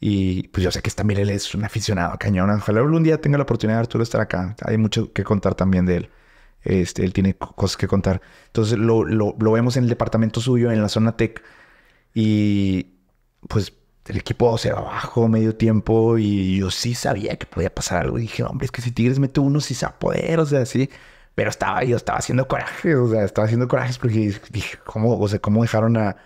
Y pues yo sé que también él es un aficionado cañón. Ojalá algún día tenga la oportunidad de Arturo estar acá. Hay mucho que contar también de él. Este, él tiene co- cosas que contar. Entonces lo, lo, vemos en el departamento suyo, en la zona tech. Y pues el equipo se va abajo medio tiempo. Y yo sí sabía que podía pasar algo. Dije, hombre, es que si Tigres mete uno, sí se va a poder. O sea, sí. Pero estaba, yo estaba haciendo coraje. O sea, estaba haciendo corajes porque dije, ¿cómo, o sea, cómo dejaron a,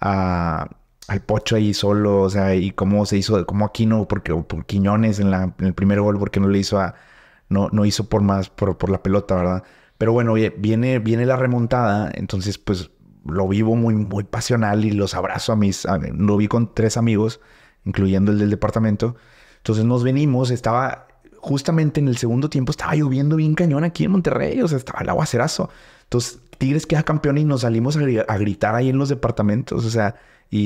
a- al Pocho ahí solo? O sea, y cómo se hizo, cómo Aquino, porque por Quiñones en, la, en el primer gol, porque no le hizo a, no, no hizo por más, por, por la pelota, ¿verdad? Pero bueno, viene, viene la remontada, entonces pues lo vivo muy, muy pasional y los abrazo a mis, a- lo vi con tres amigos, incluyendo el del departamento. Entonces nos venimos, estaba justamente en el segundo tiempo, estaba lloviendo bien cañón aquí en Monterrey, o sea, estaba el aguacerazo. Entonces Tigres queda campeón y nos salimos a, a gritar ahí en los departamentos, o sea, y,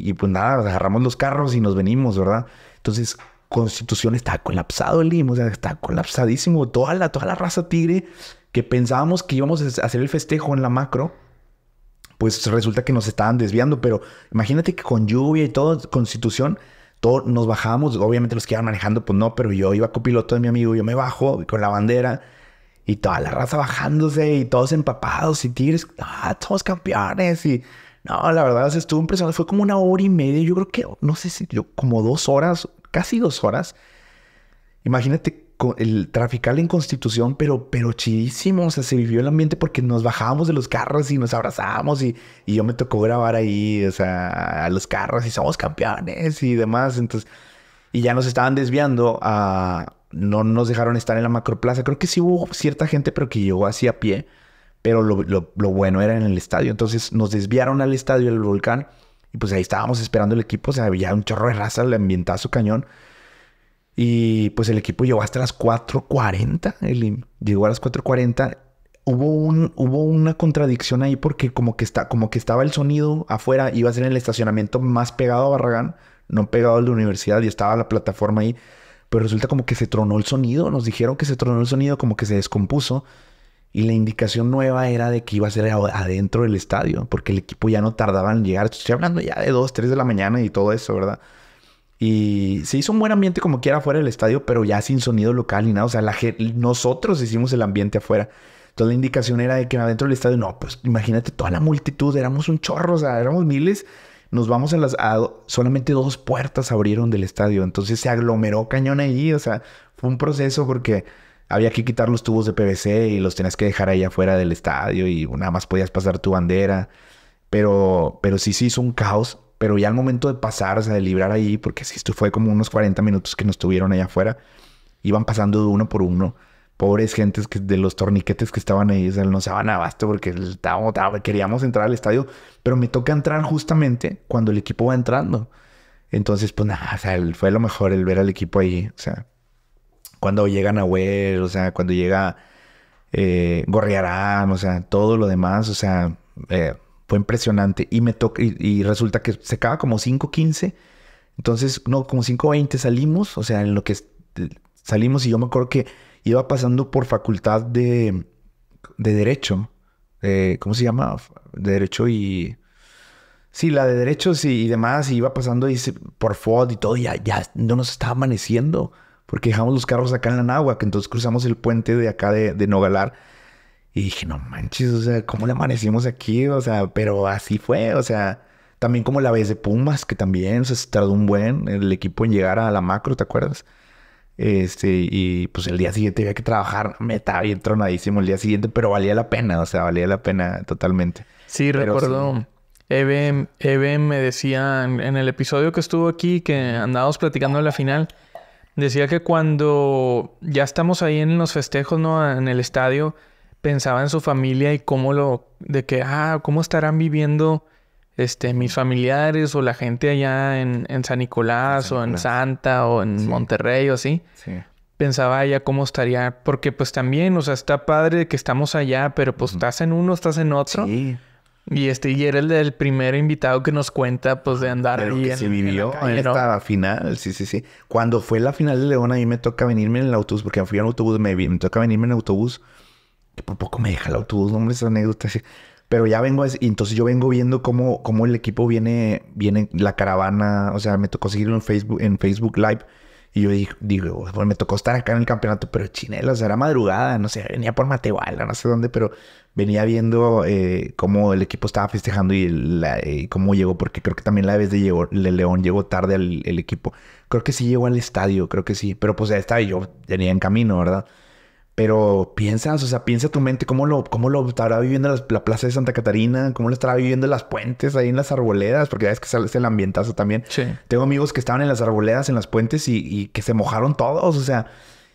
y- y, pues nada, agarramos los carros y nos venimos, ¿verdad? Entonces Constitución está colapsado el Lim, o sea, está colapsadísimo. Toda la, toda la raza tigre que pensábamos que íbamos a hacer el festejo en la macro, pues resulta que nos estaban desviando. Pero imagínate que con lluvia y todo, Constitución, todo, nos bajábamos. Obviamente los que iban manejando, pues no, pero yo iba copiloto de mi amigo, yo me bajo con la bandera y toda la raza bajándose y todos empapados y tigres, ah, somos campeones y no, la verdad, estuvo impresionante. Fue como una hora y media, yo creo que, no sé si yo, como dos horas, casi dos horas. Imagínate el trafical en Constitución, pero, pero chidísimo. O sea, se vivió el ambiente porque nos bajábamos de los carros y nos abrazábamos y, y yo me tocó grabar ahí, o sea, a los carros y somos campeones y demás. Entonces, y ya nos estaban desviando a... No nos dejaron estar en la macroplaza. Creo que sí hubo cierta gente, pero que llegó así a pie. Pero lo, lo- bueno era en el estadio. Entonces nos desviaron al estadio del volcán. Y pues ahí estábamos esperando el equipo. O sea, había un chorro de raza, el ambientazo cañón. Y pues el equipo llegó hasta las 4.40. El, llegó a las 4.40. Hubo, un, hubo una contradicción ahí porque como que, está, como que estaba el sonido afuera. Iba a ser en el estacionamiento más pegado a Barragán. No pegado al de universidad. Y estaba la plataforma ahí. Pero resulta como que se tronó el sonido. Nos dijeron que se tronó el sonido. Como que se descompuso. Y la indicación nueva era de que iba a ser adentro del estadio. Porque el equipo ya no tardaba en llegar. Estoy hablando ya de 2, 3 de la mañana y todo eso, ¿verdad? Y se hizo un buen ambiente como quiera afuera del estadio, pero ya sin sonido local ni nada. O sea, nosotros hicimos el ambiente afuera. Entonces la indicación era de que adentro del estadio, no, pues imagínate toda la multitud, éramos un chorro, o sea, éramos miles. Nos vamos a las... solamente dos puertas abrieron del estadio, entonces se aglomeró cañón ahí, o sea, fue un proceso porque había que quitar los tubos de PVC y los tenías que dejar ahí afuera del estadio y nada más podías pasar tu bandera. Pero, pero sí se hizo un caos pero ya al momento de pasar, o sea, de librar ahí, porque si esto fue como unos 40 minutos que nos tuvieron allá afuera, iban pasando de uno por uno. Pobres gentes que de los torniquetes que estaban ahí, o sea, no se van a abasto porque estábamos, queríamos entrar al estadio, pero me toca entrar justamente cuando el equipo va entrando. Entonces, pues nada, o sea, fue lo mejor el ver al equipo ahí, o sea, cuando llegan a o sea, cuando llega eh, Gorriarán, o sea, todo lo demás, o sea, eh, fue impresionante. Y me toca, y, resulta que se acaba como 5.15. Entonces, no, como 5.20 salimos. O sea, en lo que salimos y yo me acuerdo que iba pasando por facultad de, de Derecho. ¿Cómo se llama? De Derecho y... Sí, la de Derechos y, demás. Y iba pasando y por FOD y todo. Y ya, ya no nos estaba amaneciendo. Porque dejamos los carros acá en la que Entonces cruzamos el puente de acá de, de Nogalar y dije, no manches, o sea, ¿cómo le amanecimos aquí? O sea, pero así fue, o sea, también como la vez de Pumas, que también se tardó un buen el equipo en llegar a la macro, ¿te acuerdas? Este, y pues el día siguiente había que trabajar, me estaba bien tronadísimo el día siguiente, pero valía la pena, o sea, valía la pena totalmente. Sí, recuerdo. Eve, me decía en, el episodio que estuvo aquí, que andábamos platicando en la final, decía que cuando ya estamos ahí en los festejos, ¿no? En el estadio, pensaba en su familia y cómo lo, de que, ah, cómo estarán viviendo este, mis familiares o la gente allá en, San Nicolás o en Santa o en Monterrey o así. Sí. Pensaba ella cómo estaría, porque pues también, o sea, está padre que estamos allá, pero pues estás en uno, estás en otro. Sí. Y este, y era el del primer invitado que nos cuenta, pues, de andar ahí. Que se vivió en, esta final, sí, sí, sí. Cuando fue la final de León, a mí me toca venirme en el autobús, porque fui en autobús, me, me toca venirme en autobús por poco me deja el autobús, hombre, esa anécdota. Pero ya vengo, y entonces yo vengo viendo cómo, cómo el equipo viene, viene la caravana, o sea, me tocó seguirlo en Facebook, en Facebook Live. Y yo digo, digo, bueno, me tocó estar acá en el campeonato, pero chinelo, o sea, era madrugada, no sé, venía por Matehuala, no sé dónde, pero venía viendo eh, cómo el equipo estaba festejando y, cómo llegó, porque creo que también la vez de, llegó, León llegó tarde al el equipo. Creo que sí llegó al estadio, creo que sí, pero pues ya estaba yo, venía en camino, ¿verdad? Pero piensas, o sea, piensa tu mente cómo lo, cómo lo estará viviendo la, plaza de Santa Catarina, cómo lo estará viviendo las puentes ahí en las arboledas, porque ya es que sale el ambientazo también. Sí. Tengo amigos que estaban en las arboledas, en las puentes y, que se mojaron todos, o sea,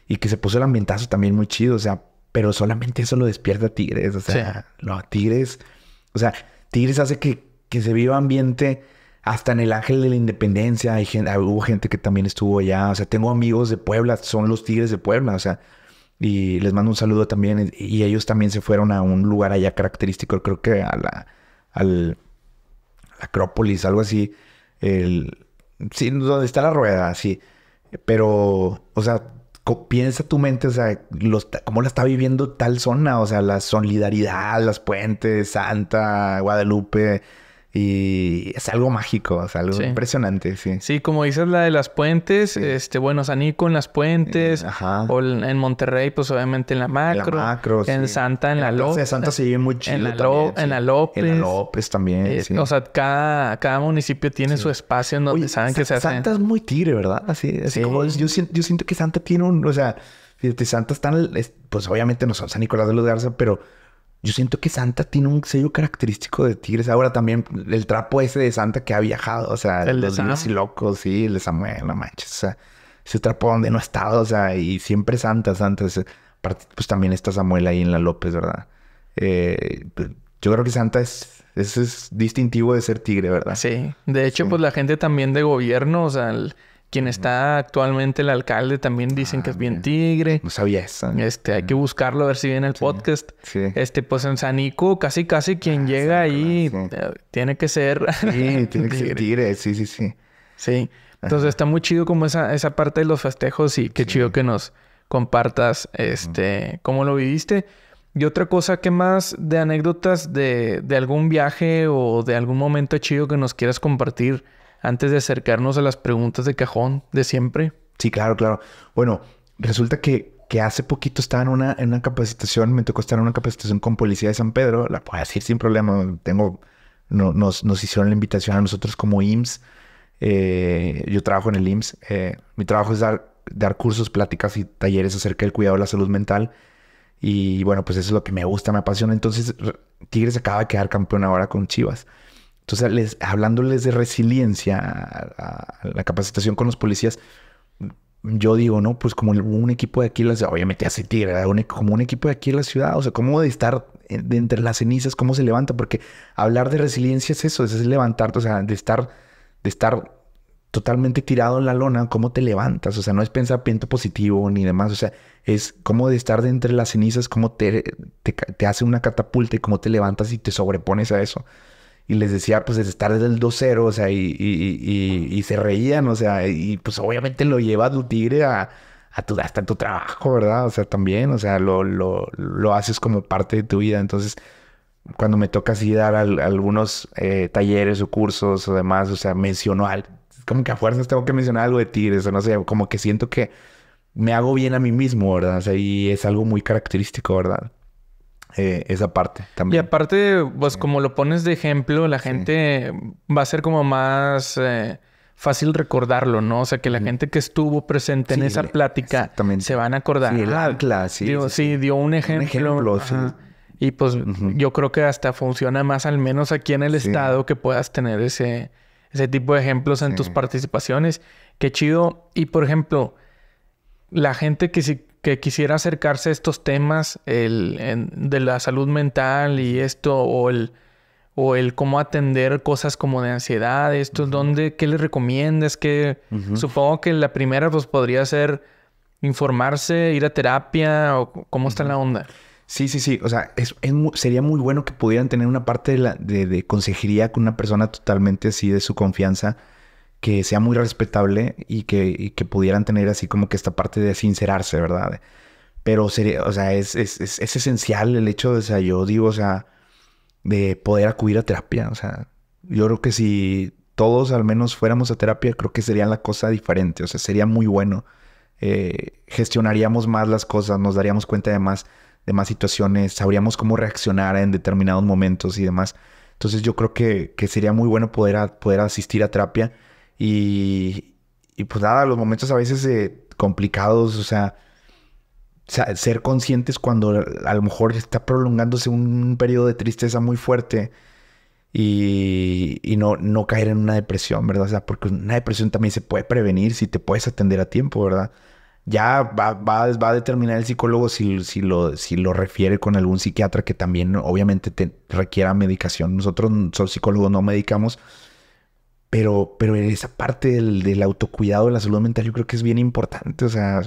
y que se puso el ambientazo también muy chido, o sea, pero solamente eso lo despierta a Tigres, o sea, no, Tigres, o sea, Tigres hace que, que se viva ambiente hasta en el Ángel de la Independencia, hay gente, hubo gente que también estuvo allá, o sea, tengo amigos de Puebla, son los Tigres de Puebla, o sea, y les mando un saludo también. Y ellos también se fueron a un lugar allá característico, creo que a la, al, Acrópolis, algo así. El, sí, donde está la rueda, sí. Pero, o sea, piensa tu mente, o sea, los, cómo la está viviendo tal zona, o sea, la solidaridad, las puentes, Santa, Guadalupe, y es algo mágico, o sea, algo impresionante, sí. Sí, como dices la de las puentes, este, bueno, Sanico en las puentes, Ajá. o en Monterrey, pues obviamente en la macro. En la macro, En Santa, en, la, López. En Santa se vive muy chido en la, también, en la López. En la López también, eh, O sea, cada, cada municipio tiene su espacio en donde saben que se hace. Santa es muy tigre, ¿verdad? Así, así como yo siento, yo siento que Santa tiene un, o sea, Santa está, pues obviamente no son San Nicolás de los Garza, pero yo siento que Santa tiene un sello característico de Tigres. Ahora también el trapo ese de Santa que ha viajado, o sea, el los de y locos, sí, el de Samuel, no manches, o sea, ese trapo donde no ha estado, o sea, y siempre Santa, Santa. pues también está Samuel ahí en la López, ¿verdad? Eh, yo creo que Santa es, es, distintivo de ser tigre, ¿verdad? Sí. De hecho, pues la gente también de gobierno, o sea, el, quien está actualmente el alcalde también dicen que es bien ah, tigre. No sabía eso. Este, hay que buscarlo a ver si viene el podcast. Sí. Este, pues en Sanico, casi casi quien ah, llega ahí eh, tiene que ser. Sí, (laughs) tiene que ser tigre, sí, sí, sí. Sí. Entonces está muy chido como esa, esa parte de los festejos y qué chido que nos compartas este cómo lo viviste. Y otra cosa, ¿qué más de anécdotas de, de algún viaje o de algún momento chido que nos quieras compartir antes de acercarnos a las preguntas de cajón de siempre. Sí, claro, claro. Bueno, resulta que, hace poquito estaba en una, en una capacitación, me tocó estar en una capacitación con Policía de San Pedro, la puedo decir sin problema, tengo, no, nos, nos hicieron la invitación a nosotros como IMSS, eh, yo trabajo en el IMSS, eh, mi trabajo es dar, dar cursos, pláticas y talleres acerca del cuidado de la salud mental y bueno, pues eso es lo que me gusta, me apasiona, entonces Tigres acaba de quedar campeón ahora con Chivas. Entonces, les, hablándoles de resiliencia a, la capacitación con los policías, yo digo, ¿no? Pues como un equipo de aquí, la ciudad, obviamente hace tigre, como un equipo de aquí en la ciudad, o sea, cómo de estar de entre las cenizas, cómo se levanta, porque hablar de resiliencia es eso, es, levantarte, o sea, de estar, de estar totalmente tirado en la lona, cómo te levantas, o sea, no es pensamiento positivo ni demás, o sea, es cómo de estar de entre las cenizas, cómo te, te, te hace una catapulta y cómo te levantas y te sobrepones a eso y les decía, pues, de estar desde el 2-0, o sea, y, y, y, se reían, o sea, y pues obviamente lo lleva tu tigre a, a tu, hasta tu trabajo, ¿verdad? O sea, también, o sea, lo, lo, lo haces como parte de tu vida. Entonces, cuando me toca así dar algunos eh, talleres o cursos o demás, o sea, menciono algo, como que a fuerzas tengo que mencionar algo de tigres, o no sé, como que siento que me hago bien a mí mismo, ¿verdad? O sea, y es algo muy característico, ¿verdad? Eh, esa parte también. Y aparte, pues como lo pones de ejemplo, la gente va a ser como más eh, fácil recordarlo, ¿no? O sea, que la gente que estuvo presente en esa plática se van a acordar. Sí, el ah, sí, sí, dio un ejemplo. y pues yo creo que hasta funciona más, al menos aquí en el estado, que puedas tener ese, ese tipo de ejemplos en tus participaciones. Qué chido. Y por ejemplo, la gente que si que quisiera acercarse a estos temas el, de la salud mental y esto, o el, o el cómo atender cosas como de ansiedad, esto, ¿dónde, qué le recomiendas? Que supongo que la primera pues podría ser informarse, ir a terapia, o cómo está la onda. Sí, sí, sí. O sea, es, sería muy bueno que pudieran tener una parte de, la, de, de consejería con una persona totalmente así de su confianza que sea muy respetable y que, que, pudieran tener así como que esta parte de sincerarse, ¿verdad? Pero sería, o sea, es, es, es, esencial el hecho de, o sea, yo digo, o sea, de poder acudir a terapia. O sea, yo creo que si todos al menos fuéramos a terapia, creo que sería la cosa diferente. O sea, sería muy bueno. Eh, gestionaríamos más las cosas, nos daríamos cuenta de más, de más situaciones, sabríamos cómo reaccionar en determinados momentos y demás. Entonces yo creo que, que sería muy bueno poder, poder asistir a terapia y, y pues nada, los momentos a veces eh, complicados, o sea, ser conscientes cuando a lo mejor está prolongándose un periodo de tristeza muy fuerte y, y, no, no caer en una depresión, ¿verdad? O sea, porque una depresión también se puede prevenir si te puedes atender a tiempo, ¿verdad? Ya va, va, va a determinar el psicólogo si, si, lo, si lo refiere con algún psiquiatra que también obviamente te requiera medicación. Nosotros, los psicólogos, no medicamos, pero, pero esa parte del, del, autocuidado de la salud mental yo creo que es bien importante. O sea,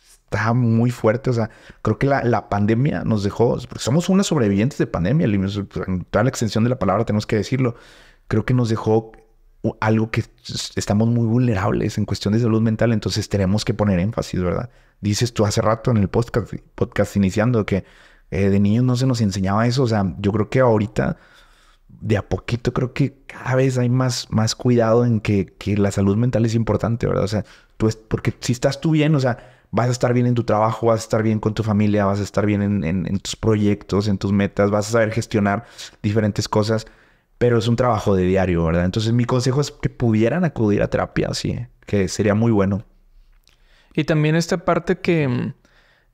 está muy fuerte. O sea, creo que la, la pandemia nos dejó, porque somos unas sobrevivientes de pandemia, en toda la extensión de la palabra tenemos que decirlo. Creo que nos dejó algo que estamos muy vulnerables en cuestión de salud mental, entonces tenemos que poner énfasis, ¿verdad? Dices tú hace rato en el podcast, podcast iniciando que eh, de niños no se nos enseñaba eso, o sea, yo creo que ahorita de a poquito creo que cada vez hay más, más cuidado en que, que la salud mental es importante, ¿verdad? O sea, tú es, porque si estás tú bien, o sea, vas a estar bien en tu trabajo, vas a estar bien con tu familia, vas a estar bien en, en, tus proyectos, en tus metas, vas a saber gestionar diferentes cosas, pero es un trabajo de diario, ¿verdad? Entonces mi consejo es que pudieran acudir a terapia, sí, que sería muy bueno. Y también esta parte que mm,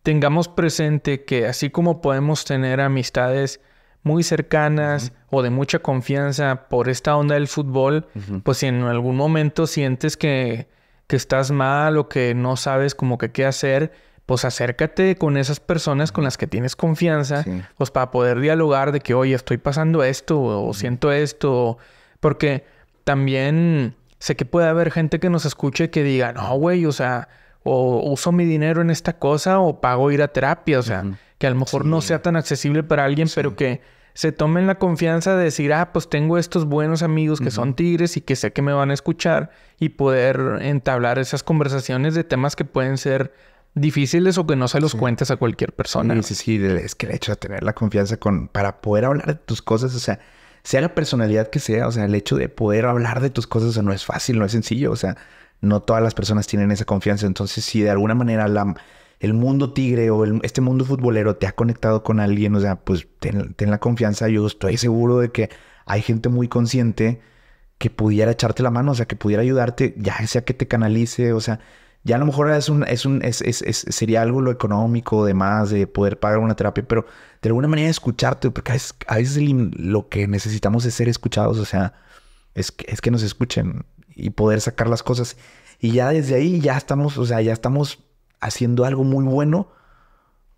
tengamos presente que así como podemos tener amistades, muy cercanas o de mucha confianza por esta onda del fútbol, pues si en algún momento sientes que, que, estás mal o que no sabes como que qué hacer, pues acércate con esas personas con las que tienes confianza, pues para poder dialogar de que, oye, estoy pasando esto o siento esto, porque también sé que puede haber gente que nos escuche que diga, no, güey, o sea, o uso mi dinero en esta cosa o pago ir a terapia, o sea que a lo mejor no sea tan accesible para alguien, pero que se tomen la confianza de decir, ah, pues tengo estos buenos amigos que son tigres y que sé que me van a escuchar y poder entablar esas conversaciones de temas que pueden ser difíciles o que no se los cuentes a cualquier persona. Sí, sí, sí, es que el hecho de tener la confianza con, para poder hablar de tus cosas, o sea, sea la personalidad que sea, o sea, el hecho de poder hablar de tus cosas no es fácil, no es sencillo, o sea, no todas las personas tienen esa confianza. Entonces, si de alguna manera la, el mundo tigre o este mundo futbolero te ha conectado con alguien, o sea, pues ten, la confianza. Yo estoy seguro de que hay gente muy consciente que pudiera echarte la mano, o sea, que pudiera ayudarte, ya sea que te canalice, o sea, ya a lo mejor es un, es un, es, es, sería algo lo económico, demás, de poder pagar una terapia, pero de alguna manera escucharte, porque a veces, lo que necesitamos es ser escuchados, o sea, es que, es que nos escuchen y poder sacar las cosas. Y ya desde ahí ya estamos, o sea, ya estamos haciendo algo muy bueno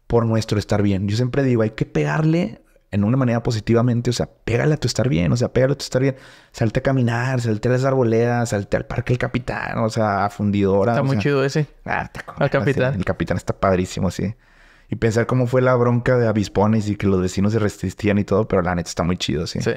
por nuestro estar bien. Yo siempre digo, hay que pegarle en una manera positivamente, o sea, pégale a tu estar bien, o sea, pégale a tu estar bien. Salte a caminar, salte a las arboledas, salte al Parque del Capitán, o sea, a Fundidora. Está muy chido ese. Ah, el Capitán. el Capitán está padrísimo, sí. Y pensar cómo fue la bronca de avispones y que los vecinos se resistían y todo, pero la neta está muy chido, sí. Sí.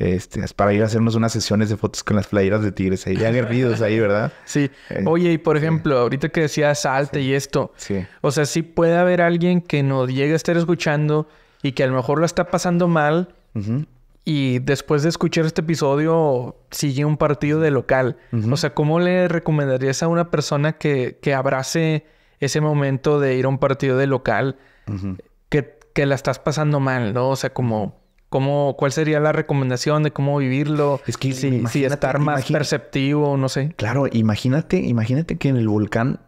Este, es para ir a hacernos unas sesiones de fotos con las playeras de tigres ahí, aguerridos ahí, ¿verdad? (laughs) Sí. Eh, Oye, y por ejemplo, ahorita que decías salte y esto. Sí. O sea, sí puede haber alguien que nos llegue a estar escuchando y que a lo mejor lo está pasando mal. Y después de escuchar este episodio, sigue un partido de local. O sea, ¿cómo le recomendarías a una persona que, que abrace ese momento de ir a un partido de local que, que la estás pasando mal, ¿no? O sea, como ¿Cómo, ¿Cuál sería la recomendación de cómo vivirlo? Es que si, estar más perceptivo, no sé. Claro, imagínate, imagínate que en el volcán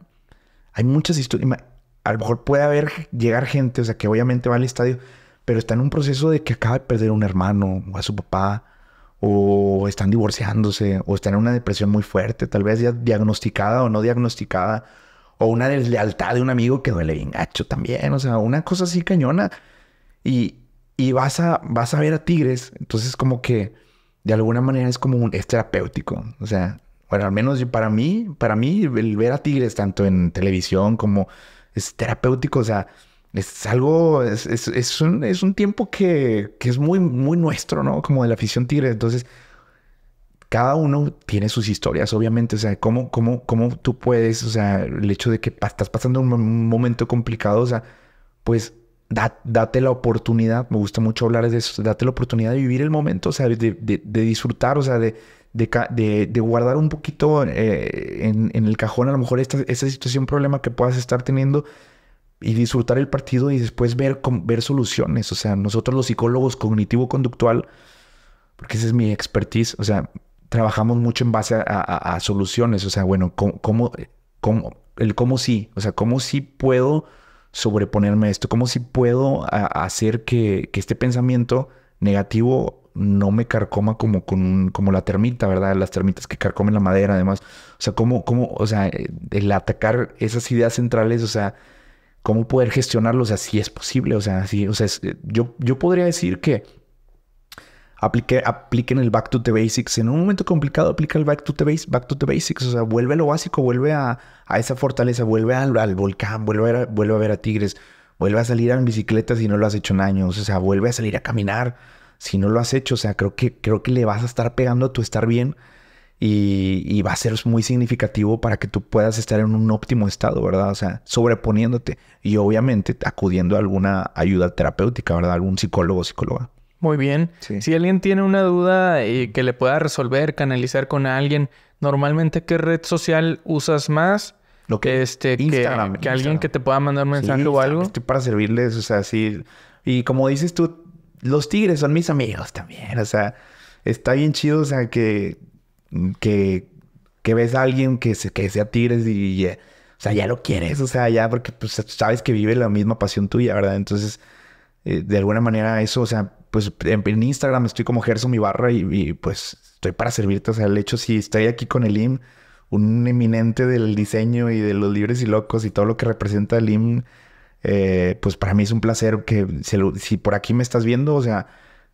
hay muchas historias. A lo mejor puede haber, llegar gente, o sea, que obviamente va al estadio, pero está en un proceso de que acaba de perder un hermano o a su papá, o están divorciándose, o están en una depresión muy fuerte, tal vez ya diagnosticada o no diagnosticada, o una deslealtad de un amigo que duele bien gacho también, o sea, una cosa así cañona. Y, y vas a, vas a ver a tigres. Entonces, como que de alguna manera es como un, es terapéutico. O sea, bueno, al menos para mí, para mí, el ver a tigres tanto en televisión como es terapéutico. O sea, es algo, es, es, es, un, es un, tiempo que, que, es muy, muy nuestro, ¿no? Como de la afición tigre. Entonces, cada uno tiene sus historias, obviamente. O sea, cómo, cómo, cómo tú puedes, o sea, el hecho de que estás pasando un momento complicado, o sea, pues date la oportunidad, me gusta mucho hablar de eso, date la oportunidad de vivir el momento, o sea, de, disfrutar, o sea, de, de, guardar un poquito eh, en, el cajón a lo mejor esta, esa situación, problema que puedas estar teniendo y disfrutar el partido y después ver, ver soluciones. O sea, nosotros los psicólogos cognitivo-conductual, porque esa es mi expertise, o sea, trabajamos mucho en base a, soluciones, o sea, bueno, cómo, cómo, el cómo sí, o sea, cómo sí puedo sobreponerme a esto? ¿Cómo si puedo hacer que, este pensamiento negativo no me carcoma como, con, como la termita, ¿verdad? Las termitas que carcomen la madera, además. O sea, ¿cómo, cómo, o sea, el atacar esas ideas centrales, o sea, cómo poder gestionarlo, o si es posible, o sea, si, o sea, yo, yo podría decir que aplique, apliquen el back to the basics. En un momento complicado, aplica el back to the, back to the basics. O sea, vuelve a lo básico, vuelve a, esa fortaleza, vuelve al, volcán, vuelve a, vuelve a ver a tigres, vuelve a salir en bicicleta si no lo has hecho en años. O sea, vuelve a salir a caminar si no lo has hecho. O sea, creo que, creo que le vas a estar pegando a tu estar bien. Y, y, va a ser muy significativo para que tú puedas estar en un óptimo estado, ¿verdad? O sea, sobreponiéndote y obviamente acudiendo a alguna ayuda terapéutica, ¿verdad? Algún psicólogo o psicóloga. Muy bien. Si alguien tiene una duda y que le pueda resolver, canalizar con alguien, normalmente qué red social usas más? Lo que este Instagram, que, alguien que te pueda mandar un mensaje o algo. Estoy para servirles, o sea, sí. Y como dices tú, los tigres son mis amigos también, o sea, está bien chido, o sea, que que, que ves a alguien que, se, que sea tigres y, o sea, ya lo quieres, o sea, ya porque pues sabes que vive la misma pasión tuya, ¿verdad? Entonces, eh, de alguna manera eso, o sea, pues en, Instagram estoy como Gerson mi barra y, pues estoy para servirte. O sea, el hecho si estoy aquí con el IM, un eminente del diseño y de los libres y locos y todo lo que representa el IM, eh, pues para mí es un placer que si, por aquí me estás viendo, o sea,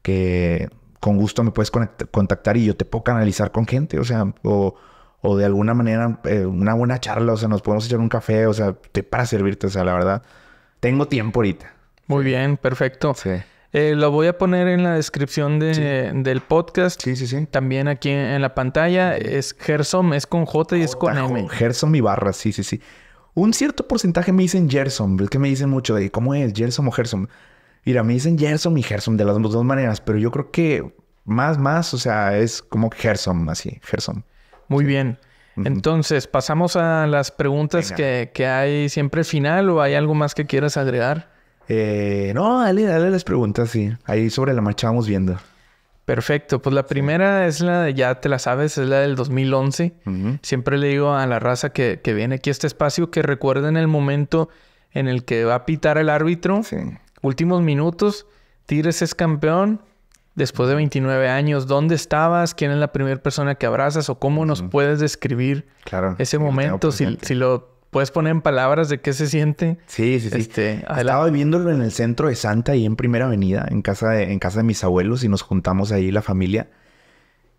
que con gusto me puedes contactar y yo te puedo canalizar con gente, o sea, o, o de alguna manera eh, una buena charla, o sea, nos podemos echar un café, o sea, estoy para servirte, o sea, la verdad, tengo tiempo ahorita. Muy bien, perfecto. Sí. Eh, lo voy a poner en la descripción del podcast. Sí, sí, sí. También aquí en la pantalla. Es Gersom, es con J y es con M. Gersom y barra, sí, sí, sí. Un cierto porcentaje me dicen Gersom. Es que me dicen mucho de cómo es, Gersom o Gersom. Mira, me dicen Gersom y Gersom de las dos maneras, pero yo creo que más, más, o sea, es como Gerson, así, Gerson. Muy bien. Entonces, pasamos a las preguntas que, que, hay siempre al final o hay algo más que quieras agregar. Eh, no, dale, dale las preguntas, sí. Ahí sobre la marcha vamos viendo. Perfecto, pues la primera es la de, ya te la sabes, es la del 2011. Siempre le digo a la raza que, que, viene aquí a este espacio que recuerden el momento en el que va a pitar el árbitro. Sí. Últimos minutos, Tigres es campeón. Después de 29 años, ¿dónde estabas? ¿Quién es la primera persona que abrazas? ¿O cómo nos puedes describir ese momento? Si, si lo ¿Puedes poner en palabras de qué se siente? Sí, sí, sí. Este, Estaba viviéndolo en el centro de Santa, ahí en Primera Avenida, en casa, de, en casa de mis abuelos, y nos juntamos ahí la familia.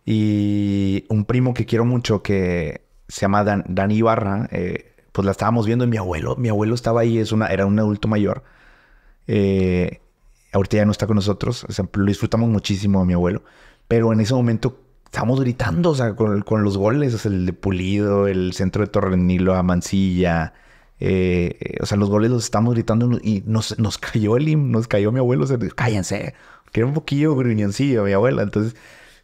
Y un primo que quiero mucho, que se llama Dan, Dani Ibarra, eh, pues la estábamos viendo en mi abuelo. Mi abuelo estaba ahí, es una, era un adulto mayor. Eh, ahorita ya no está con nosotros, o sea, lo disfrutamos muchísimo a mi abuelo. Pero en ese momento estábamos gritando, o sea, con, los goles, o sea, el de Pulido, el centro de Torrenilo a Mancilla. Eh, o sea, los goles los estábamos gritando y nos, nos cayó el himno, nos cayó mi abuelo. O sea, cállense, que era un poquillo gruñoncillo mi abuela. Entonces,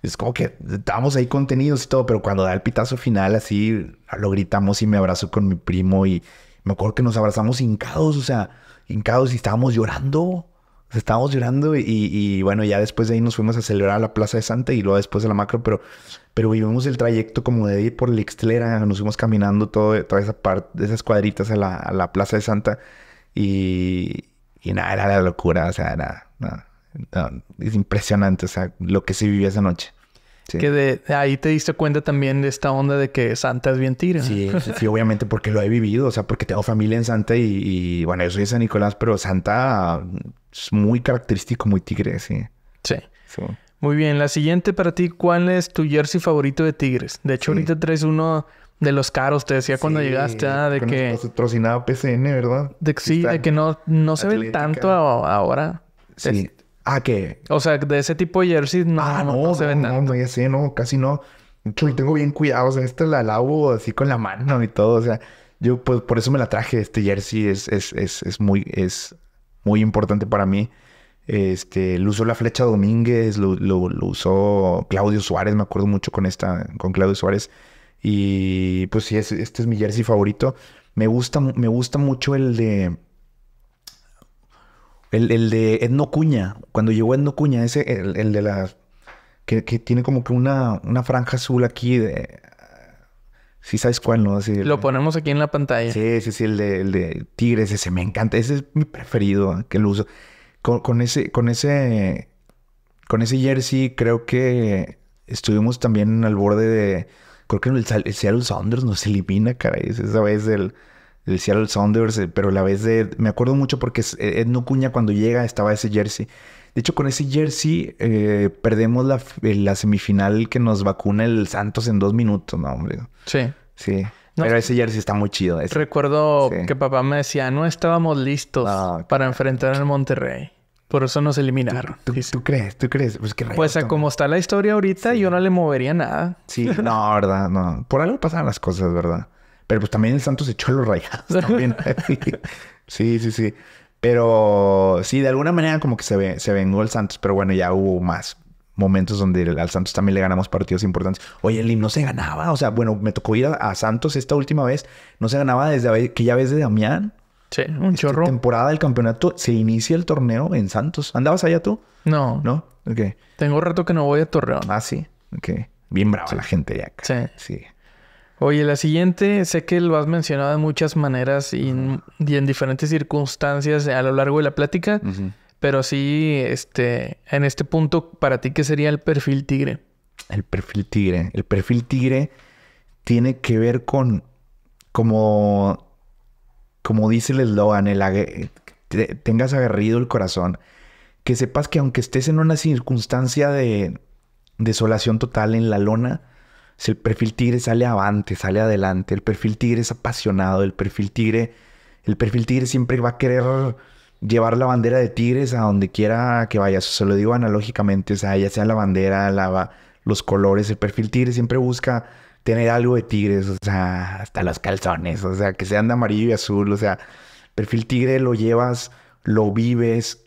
es como que estábamos ahí contenidos y todo, pero cuando da el pitazo final, así lo gritamos y me abrazo con mi primo y me acuerdo que nos abrazamos hincados, o sea, hincados y estábamos llorando estábamos llorando y, bueno, ya después de ahí nos fuimos a celebrar a la Plaza de Santa y luego después de la macro, pero, pero vivimos el trayecto como de ir por la Ixtlera, nos fuimos caminando todo, toda esa parte, esas cuadritas a la, Plaza de Santa y, y nada, era la locura, o sea, era, es impresionante, o sea, lo que se vivía esa noche. Que de, ahí te diste cuenta también de esta onda de que Santa es bien tira. (laughs) Sí, sí, obviamente porque lo he vivido, o sea, porque tengo familia en Santa y, y, bueno, yo soy de San Nicolás, pero Santa es muy característico, muy tigre, sí. Sí. Muy bien, la siguiente para ti, ¿cuál es tu jersey favorito de Tigres? De hecho, ahorita traes uno de los caros, te decía cuando llegaste, ¿ah? de que... Patrocinado PCN, ¿verdad? De, sí, de que no, no se ve tanto ahora. Sí. ah, ¿qué? O sea, de ese tipo de jersey no, ah, no, se ven tanto. No, ya sé, no, casi no. Yo tengo bien cuidado, o sea, esta la lavo así con la mano y todo, o sea... Yo, pues, por eso me la traje. Este jersey es, es, es, es muy... Es muy importante para mí. Este, lo usó la flecha Domínguez, lo, usó Claudio Suárez, me acuerdo mucho con esta, con Claudio Suárez. Y pues sí, este es mi jersey favorito. Me gusta, me gusta mucho el de. El, de Edno Cuña. Cuando llegó Edno Cuña, ese, el, de la. Que, tiene como que una, una franja azul aquí de. Sí sabes cuál, ¿no? Lo ponemos aquí en la pantalla. Sí, sí, sí, el de, el de Tigres, ese me encanta. Ese es mi preferido, que lo uso. Con, ese, con ese, con ese jersey creo que estuvimos también al borde de, creo que el, el Seattle Saunders nos elimina, caray, esa vez del, del Seattle Saunders, eh, pero la vez de, me acuerdo mucho porque eh, Edno Cuña cuando llega estaba ese jersey. De hecho, con ese jersey eh, perdemos la, la, semifinal que nos vacuna el Santos en dos minutos, ¿no, hombre? Sí. Sí. Pero ese jersey está muy chido. Recuerdo que papá me decía, no estábamos listos para enfrentar al Monterrey. Por eso nos eliminaron. ¿Tú, crees? ¿Tú crees? Pues, pues como está la historia ahorita, yo no le movería nada. Sí, no, verdad, no. Por algo pasan las cosas, ¿verdad? Pero pues también el Santos echó los rayados (laughs) también. sí, sí, sí. Pero sí, de alguna manera como que se, ve, se vengó el Santos, pero bueno, ya hubo más momentos donde al Santos también le ganamos partidos importantes. Oye, el no se ganaba. O sea, bueno, me tocó ir a, Santos esta última vez. No se ganaba desde que ya ves de Damián. Sí, un chorro. chorro. temporada del campeonato se inicia el torneo en Santos. ¿Andabas allá tú? No. ¿No? Ok. Tengo rato que no voy a Torreón. Ah, sí. Ok. Bien brava la gente ya. Sí. Sí. Oye, la siguiente, sé que lo has mencionado de muchas maneras y, en, diferentes circunstancias a lo largo de la plática, pero sí, este, en este punto, para ti, ¿qué sería el perfil tigre? El perfil tigre. El perfil tigre tiene que ver con, como, como dice el eslogan, el tengas agarrido el corazón. Que sepas que aunque estés en una circunstancia de desolación total en la lona, si el perfil tigre sale avante, sale adelante, el perfil tigre es apasionado, el perfil tigre, el perfil tigre siempre va a querer llevar la bandera de tigres a donde quiera que vaya. Se lo digo analógicamente, o sea, ya sea la bandera, los colores, el perfil tigre siempre busca tener algo de tigres, o sea, hasta los calzones, o sea, que sean de amarillo y azul, o sea, perfil tigre lo llevas, lo vives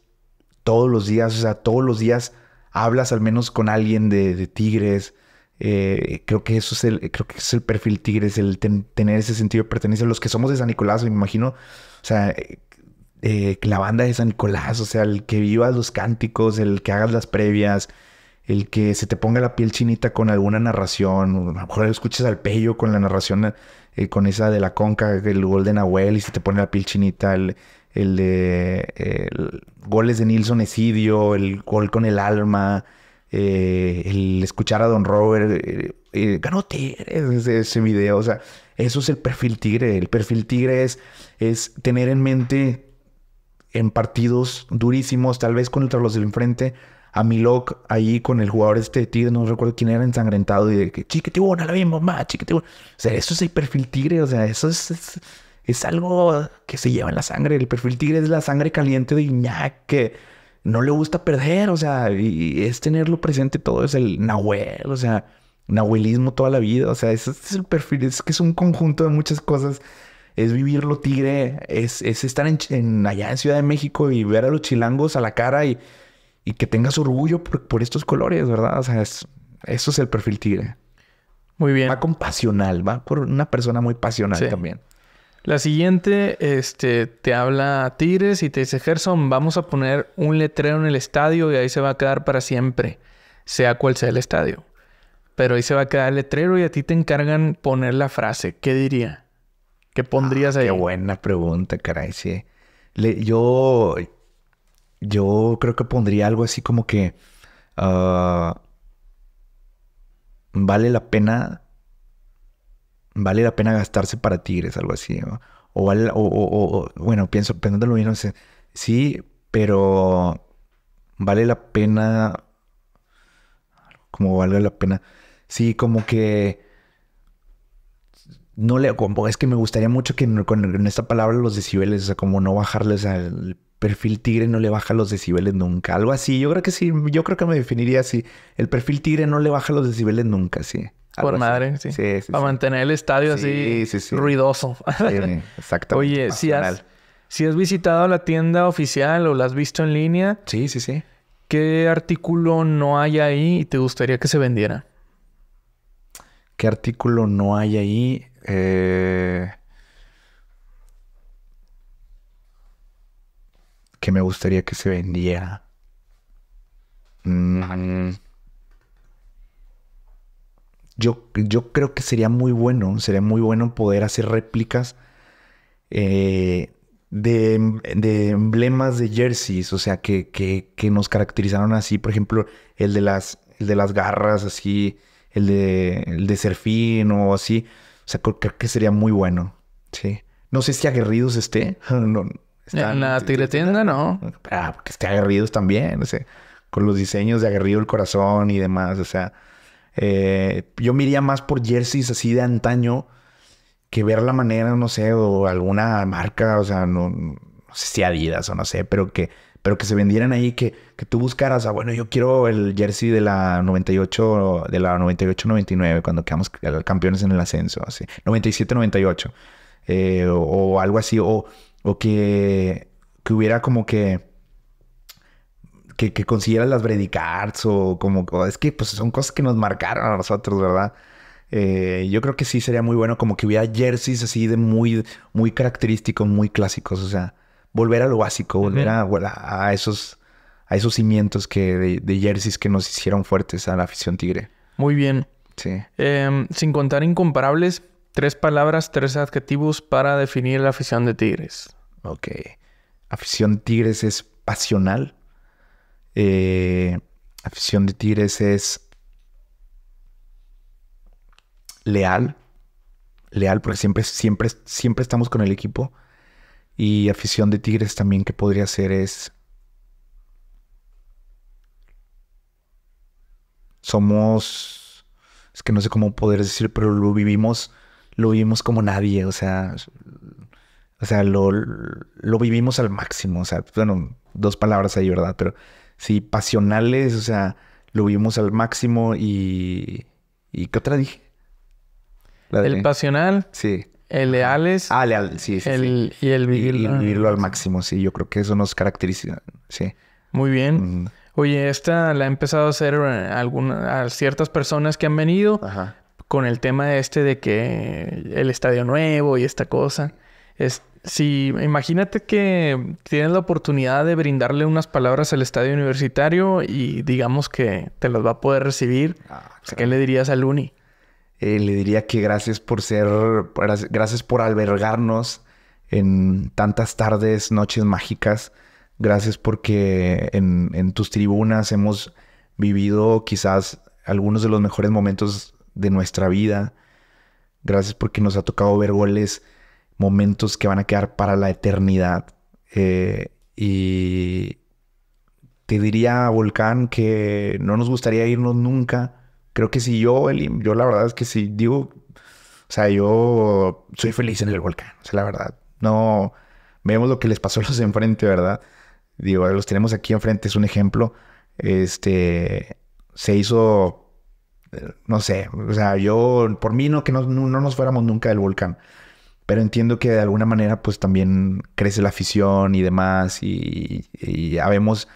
todos los días, o sea, todos los días hablas al menos con alguien de, Tigres. Eh, creo que eso es el, creo que es el perfil Tigres, el tener ese sentido de pertenencia. Los que somos de San Nicolás, me imagino, o sea, eh, la banda de San Nicolás, o sea, el que vivas los cánticos, el que hagas las previas, el que se te ponga la piel chinita con alguna narración, a lo mejor escuches al pello con la narración, eh, con esa de la conca, el gol de Nahuel y se te pone la piel chinita, el de goles de Nilson Esidio, el gol con el alma, eh, el escuchar a Don Robert, eh, ganó Tigre ese, video, o sea, eso es el perfil Tigre, el perfil Tigre es, es tener en mente en partidos durísimos, tal vez contra los del enfrente, a Milok ahí con el jugador este de Tigre, no recuerdo quién era, ensangrentado y de que chiquitibuna la misma mamá, chiquitibuna. O sea, eso es el perfil Tigre, o sea, eso es, es, algo que se lleva en la sangre. El perfil Tigre es la sangre caliente de Iñak que no le gusta perder, o sea, y es tenerlo presente todo, es el Nahuel, o sea, Nahuelismo toda la vida, o sea, ese es el perfil, es que es un conjunto de muchas cosas es vivirlo tigre, es, estar en, allá en Ciudad de México y ver a los chilangos a la cara y, que tengas orgullo por, estos colores, ¿verdad? O sea, eso es el perfil tigre. Muy bien. Va con pasional, va por una persona muy pasional también. La siguiente, este, te habla Tigres y te dice, Gerson, vamos a poner un letrero en el estadio y ahí se va a quedar para siempre, sea cual sea el estadio. Pero ahí se va a quedar el letrero y a ti te encargan poner la frase. ¿Qué diría? ¿Qué pondrías ah, ahí? Qué buena pregunta, caray. Sí. yo, yo creo que pondría algo así como que ah, vale la pena, vale la pena gastarse para Tigres, algo así. O, o, bueno, pienso, pensándolo bien, no sé, sí, pero vale la pena, como vale la pena, sí, como que no le, es que me gustaría mucho que con, esta palabra los decibeles, o sea, como no bajarles al perfil tigre, no le baja los decibeles nunca. Algo así, yo creo que sí, yo creo que me definiría así. El perfil tigre no le baja los decibeles nunca, sí. Por madre, sí. sí, sí Para mantener el estadio así ruidoso. exacto. Oye, si has, si has visitado la tienda oficial o la has visto en línea. Sí, sí, sí. ¿Qué artículo no hay ahí y te gustaría que se vendiera? ¿Qué artículo no hay ahí? Eh, que me gustaría que se vendiera. Mm. Yo, yo creo que sería muy bueno, sería muy bueno poder hacer réplicas eh, de, emblemas de jerseys, o sea, que, que, nos caracterizaron así, por ejemplo, el de las, el de las garras, así, el de, el de Serfín o así. O sea, creo, que sería muy bueno. Sí. No sé si Aguerridos esté. (laughs) no, en la tigre tienda, no. Ah, porque esté Aguerridos también. O sea, con los diseños de Aguerrido el Corazón y demás. O sea, eh, yo me iría más por jerseys así de antaño que ver la manera, no sé, o alguna marca, o sea, no, sé si Adidas o no sé, pero que pero que se vendieran ahí, que, que tú buscaras, ah, bueno, yo quiero el jersey de la 98, de la 98-99, cuando quedamos campeones en el ascenso, así, 97-98, eh, o, algo así, o, o que, que hubiera como que, que, que consiguieras las Bredicards, o como, es que pues son cosas que nos marcaron a nosotros, ¿verdad? Eh, yo creo que sí sería muy bueno como que hubiera jerseys así de muy, muy característicos, muy clásicos, o sea, volver a lo básico, volver a, a, esos, a esos cimientos que de, jerseys que nos hicieron fuertes a la afición tigre. Muy bien. Sí. Em, sin contar incomparables, tres palabras, tres adjetivos para definir la afición de Tigres. Ok. Afición Tigres es pasional. Eh, afición de Tigres es leal. Leal porque siempre, siempre, siempre estamos con el equipo. Y afición de Tigres también que podría ser es... Somos... Es que no sé cómo poder decir, pero lo vivimos, lo vivimos como nadie, o sea... O sea, lo, lo vivimos al máximo, o sea, bueno, dos palabras ahí, ¿verdad? Pero sí, pasionales, o sea, lo vivimos al máximo y... ¿Y qué otra dije? el pasional. Sí. El leales. Ah, leal, sí, sí, el, Y el vivirlo. Y, vivirlo al máximo, sí. Yo creo que eso nos caracteriza, sí. Muy bien. Oye, esta la ha empezado a hacer eh, alguna, a ciertas personas que han venido con el tema este de que el estadio nuevo y esta cosa. Es, si imagínate que tienes la oportunidad de brindarle unas palabras al estadio universitario y digamos que te las va a poder recibir, ah, ¿qué le dirías al Uni? Eh, le diría que gracias por ser, gracias por albergarnos en tantas tardes, noches mágicas Gracias porque en, tus tribunas hemos vivido quizás algunos de los mejores momentos de nuestra vida. Gracias porque nos ha tocado ver goles, momentos que van a quedar para la eternidad. Eh, y te diría, Volcán, que no nos gustaría irnos nunca. Creo que si yo, yo la verdad es que si digo, o sea, yo soy feliz en el volcán, o sea, la verdad. No, vemos lo que les pasó a los enfrente, ¿verdad? Digo, los tenemos aquí enfrente, es un ejemplo. Este, se hizo, no sé, o sea, yo, por mí no que no, nos fuéramos nunca del volcán, pero entiendo que de alguna manera pues también crece la afición y demás y, ya vemos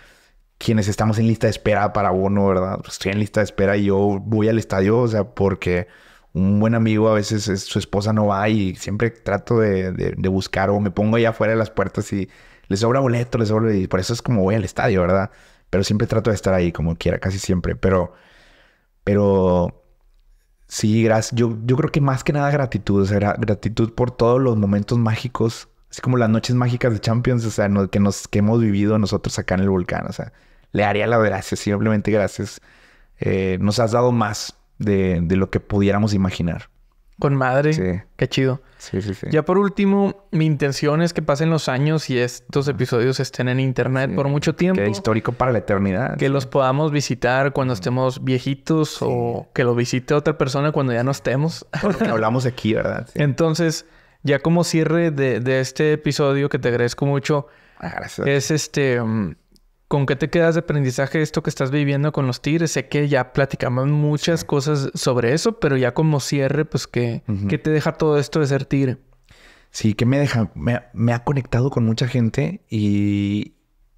quienes estamos en lista de espera para uno, ¿verdad? Pues, estoy en lista de espera y yo voy al estadio, o sea, porque un buen amigo a veces su esposa no va y siempre trato de, de buscar o me pongo allá afuera de las puertas y les sobra boleto, les sobra... Y por eso es como voy al estadio, ¿verdad? Pero siempre trato de estar ahí como quiera, casi siempre. Pero, pero sí, gracias. Yo, yo creo que más que nada gratitud, o sea, gratitud por todos los momentos mágicos, así como las noches mágicas de Champions, o sea, que, nos, que hemos vivido nosotros acá en el volcán. O sea, le haría la gracias, simplemente gracias. Eh, nos has dado más de, de lo que pudiéramos imaginar. Con madre. Sí. Qué chido. Sí, sí, sí. Ya por último, mi intención es que pasen los años y estos episodios estén en internet por mucho tiempo. Que histórico para la eternidad. Que los podamos visitar cuando estemos viejitos o que lo visite otra persona cuando ya no estemos. (laughs) que hablamos aquí, ¿verdad? Entonces, ya como cierre de, de, este episodio, que te agradezco mucho, ah, Gracias. es este. Mm, ¿Con qué te quedas de aprendizaje esto que estás viviendo con los Tigres? Sé que ya platicamos muchas cosas sobre eso, pero ya como cierre, pues, ¿qué, te deja todo esto de ser Tigre? Sí, que me deja, me, ha conectado con mucha gente y,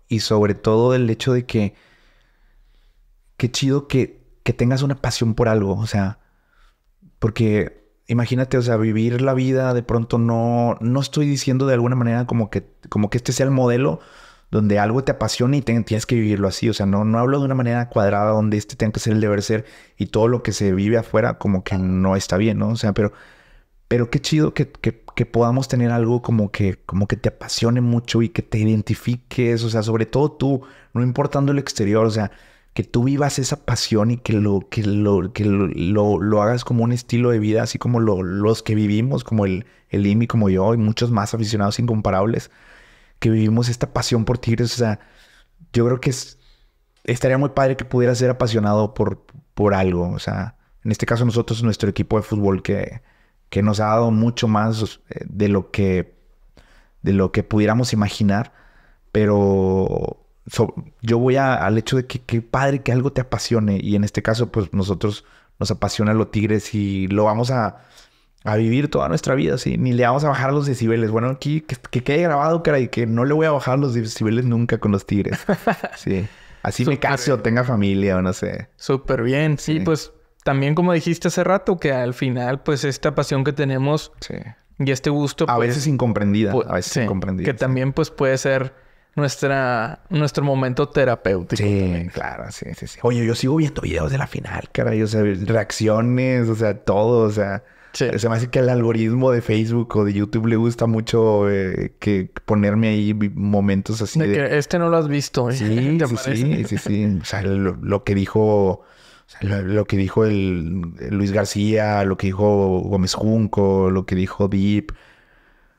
y sobre todo el hecho de que, qué chido que, que tengas una pasión por algo, o sea, porque imagínate, o sea, vivir la vida de pronto no, no estoy diciendo de alguna manera como que, como que este sea el modelo, donde algo te apasiona y tienes que vivirlo así. O sea, no, no hablo de una manera cuadrada donde este tenga que ser el deber ser y todo lo que se vive afuera como que no está bien, ¿no? O sea, pero, pero qué chido que, que, podamos tener algo como que, como que te apasione mucho y que te identifiques, o sea, sobre todo tú, no importando el exterior, o sea, que tú vivas esa pasión y que lo, que lo, que lo, lo, hagas como un estilo de vida, así como los que vivimos, como el, el IMI, como yo y muchos más aficionados incomparables que vivimos esta pasión por Tigres. O sea, yo creo que es, estaría muy padre que pudiera ser apasionado por, por algo. O sea, en este caso nosotros, nuestro equipo de fútbol que, que nos ha dado mucho más de lo que, de lo que pudiéramos imaginar. Pero yo voy al hecho de que qué padre que algo te apasione. Y en este caso, pues nosotros nos apasiona los Tigres y lo vamos a a vivir toda nuestra vida, sí. Ni le vamos a bajar los decibeles. Bueno, aquí que, quede grabado, y que no le voy a bajar los decibeles nunca con los tigres. (laughs) Sí. Así me case o tenga familia o no sé. Súper bien. Sí, pues también como dijiste hace rato, que al final, pues esta pasión que tenemos sí. y este gusto. A pues, veces incomprendida. a veces incomprendida. Que también, pues, puede ser nuestra, nuestro momento terapéutico. Sí, claro, sí, sí, sí. Oye, yo sigo viendo videos de la final, caray. O sea, reacciones, o sea, todo, o sea. Se me hace que el algoritmo de Facebook o de YouTube le gusta mucho eh, que ponerme ahí momentos así. De, que este no lo has visto. ¿eh? Sí, (laughs) sí, sí, sí, O sea, lo, que dijo, lo, que dijo el, Luis García, lo que dijo Gómez Junco, lo que dijo Deep.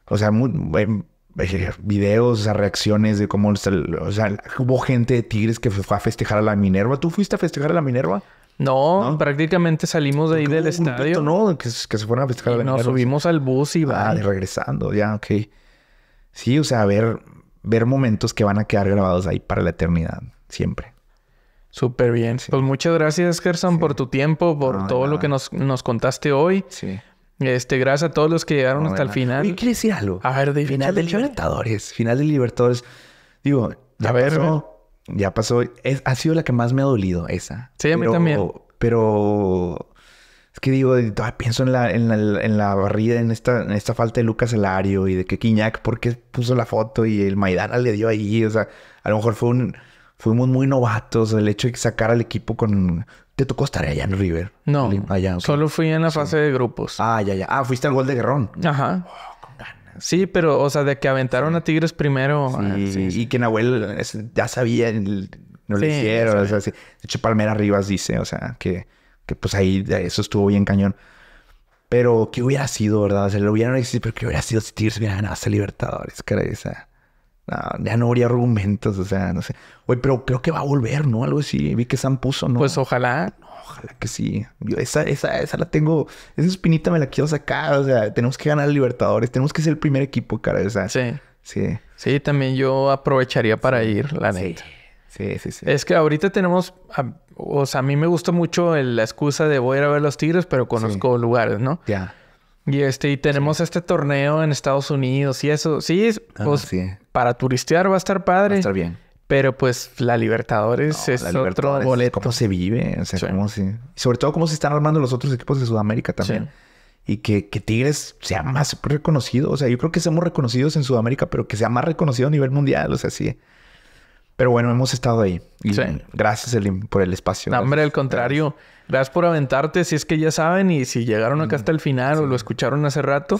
O sea, muy, eh, videos, o sea, reacciones de cómo, o sea, hubo gente de Tigres que fue a festejar a la Minerva. ¿Tú fuiste a festejar a la Minerva? No, prácticamente salimos de ahí del estadio. no, que, se fueron a festejar. nos subimos al bus y va. Ah, regresando, ya, ok. Sí, o sea, ver, ver momentos que van a quedar grabados ahí para la eternidad, siempre. Súper bien. Pues muchas gracias, Gerson, por tu tiempo, por todo lo que nos, nos, contaste hoy. Sí. Este, gracias a todos los que llegaron hasta el final. Oye, ¿quieres decir algo? A ver, de final de Libertadores. Final de Libertadores. Digo, a ver, Ya pasó. ha sido la que más me ha dolido, esa. Sí, a mí también. Pero es que digo, todavía pienso en la, en la, en la barrida, en esta, en esta falta de Lucas Elario y de que Quiñac, ¿por qué puso la foto y el Maidana le dio ahí? O sea, a lo mejor fue un, fuimos muy novatos. El hecho de sacar al equipo con. ¿Te tocó estar allá en River? No. Allá, Solo fui en la fase de grupos. Ah, ya, ya. Ah, fuiste al gol de Guerrón. Ajá. Oh. Sí, pero, o sea, de que aventaron a Tigres primero. Sí, ah, sí, Y que Nahuel ya sabía, no le hicieron. O sea, De hecho, Palmera Rivas dice, o sea, que que pues ahí eso estuvo bien cañón. Pero, ¿qué hubiera sido, verdad? O sea, lo hubieran existido, pero ¿qué hubiera sido si Tigres hubiera ganado a Libertadores, cara? Esa. No, ya no habría argumentos, o sea, no sé. Oye, pero creo que va a volver, ¿no? Algo así. Vi que Sam puso, ¿no? Pues ojalá. ojalá que sí. Yo esa, esa, esa la tengo. Esa espinita me la quiero sacar. O sea, tenemos que ganar a Libertadores. Tenemos que ser el primer equipo, cara. O sea, sí. Sí. Sí, también yo aprovecharía para ir, la neta. Sí, sí, sí. Es que ahorita tenemos o sea, a mí me gusta mucho la excusa de voy a ir a ver los Tigres, pero conozco lugares, ¿no? Ya. Y este, y tenemos este torneo en Estados Unidos y eso. Sí, ah, pues para turistear va a estar padre. Va a estar bien. Pero pues la Libertadores es otro boleto. ¿Cómo se vive? O sea, cómo se... Sobre todo cómo se están armando los otros equipos de Sudamérica también. Y que, que, Tigres sea más reconocido. O sea, yo creo que seamos reconocidos en Sudamérica, pero que sea más reconocido a nivel mundial. O sea, sí. Pero bueno, hemos estado ahí. Y Gracias, por el espacio. No, hombre, al contrario. Gracias. por aventarte. Si es que ya saben y si llegaron acá hasta el final o lo escucharon hace rato,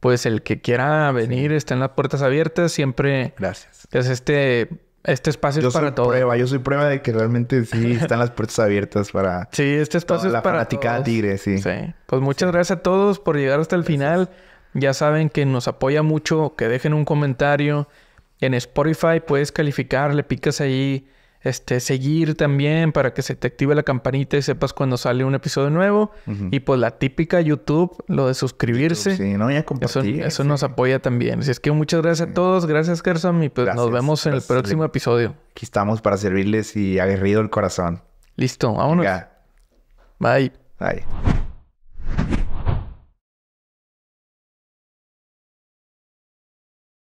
pues el que quiera venir está en las puertas abiertas. Siempre. Gracias. Es este. Este espacio es para todo. Prueba. Yo soy prueba de que realmente sí (laughs) están las puertas abiertas para. Sí, este espacio es para. La tigre, sí. Sí. Pues muchas gracias a todos por llegar hasta el final. Ya saben que nos apoya mucho, que dejen un comentario en Spotify puedes calificar, le picas ahí, este, seguir también para que se te active la campanita y sepas cuando sale un episodio nuevo. Y pues la típica YouTube, lo de suscribirse. sí, no, ya compartir. Eso, nos apoya también. Así es que muchas gracias a todos. Gracias, Gerson. Y pues nos vemos en el próximo episodio. Aquí estamos para servirles y aguerrido el corazón. Listo, vámonos. Bye. Bye.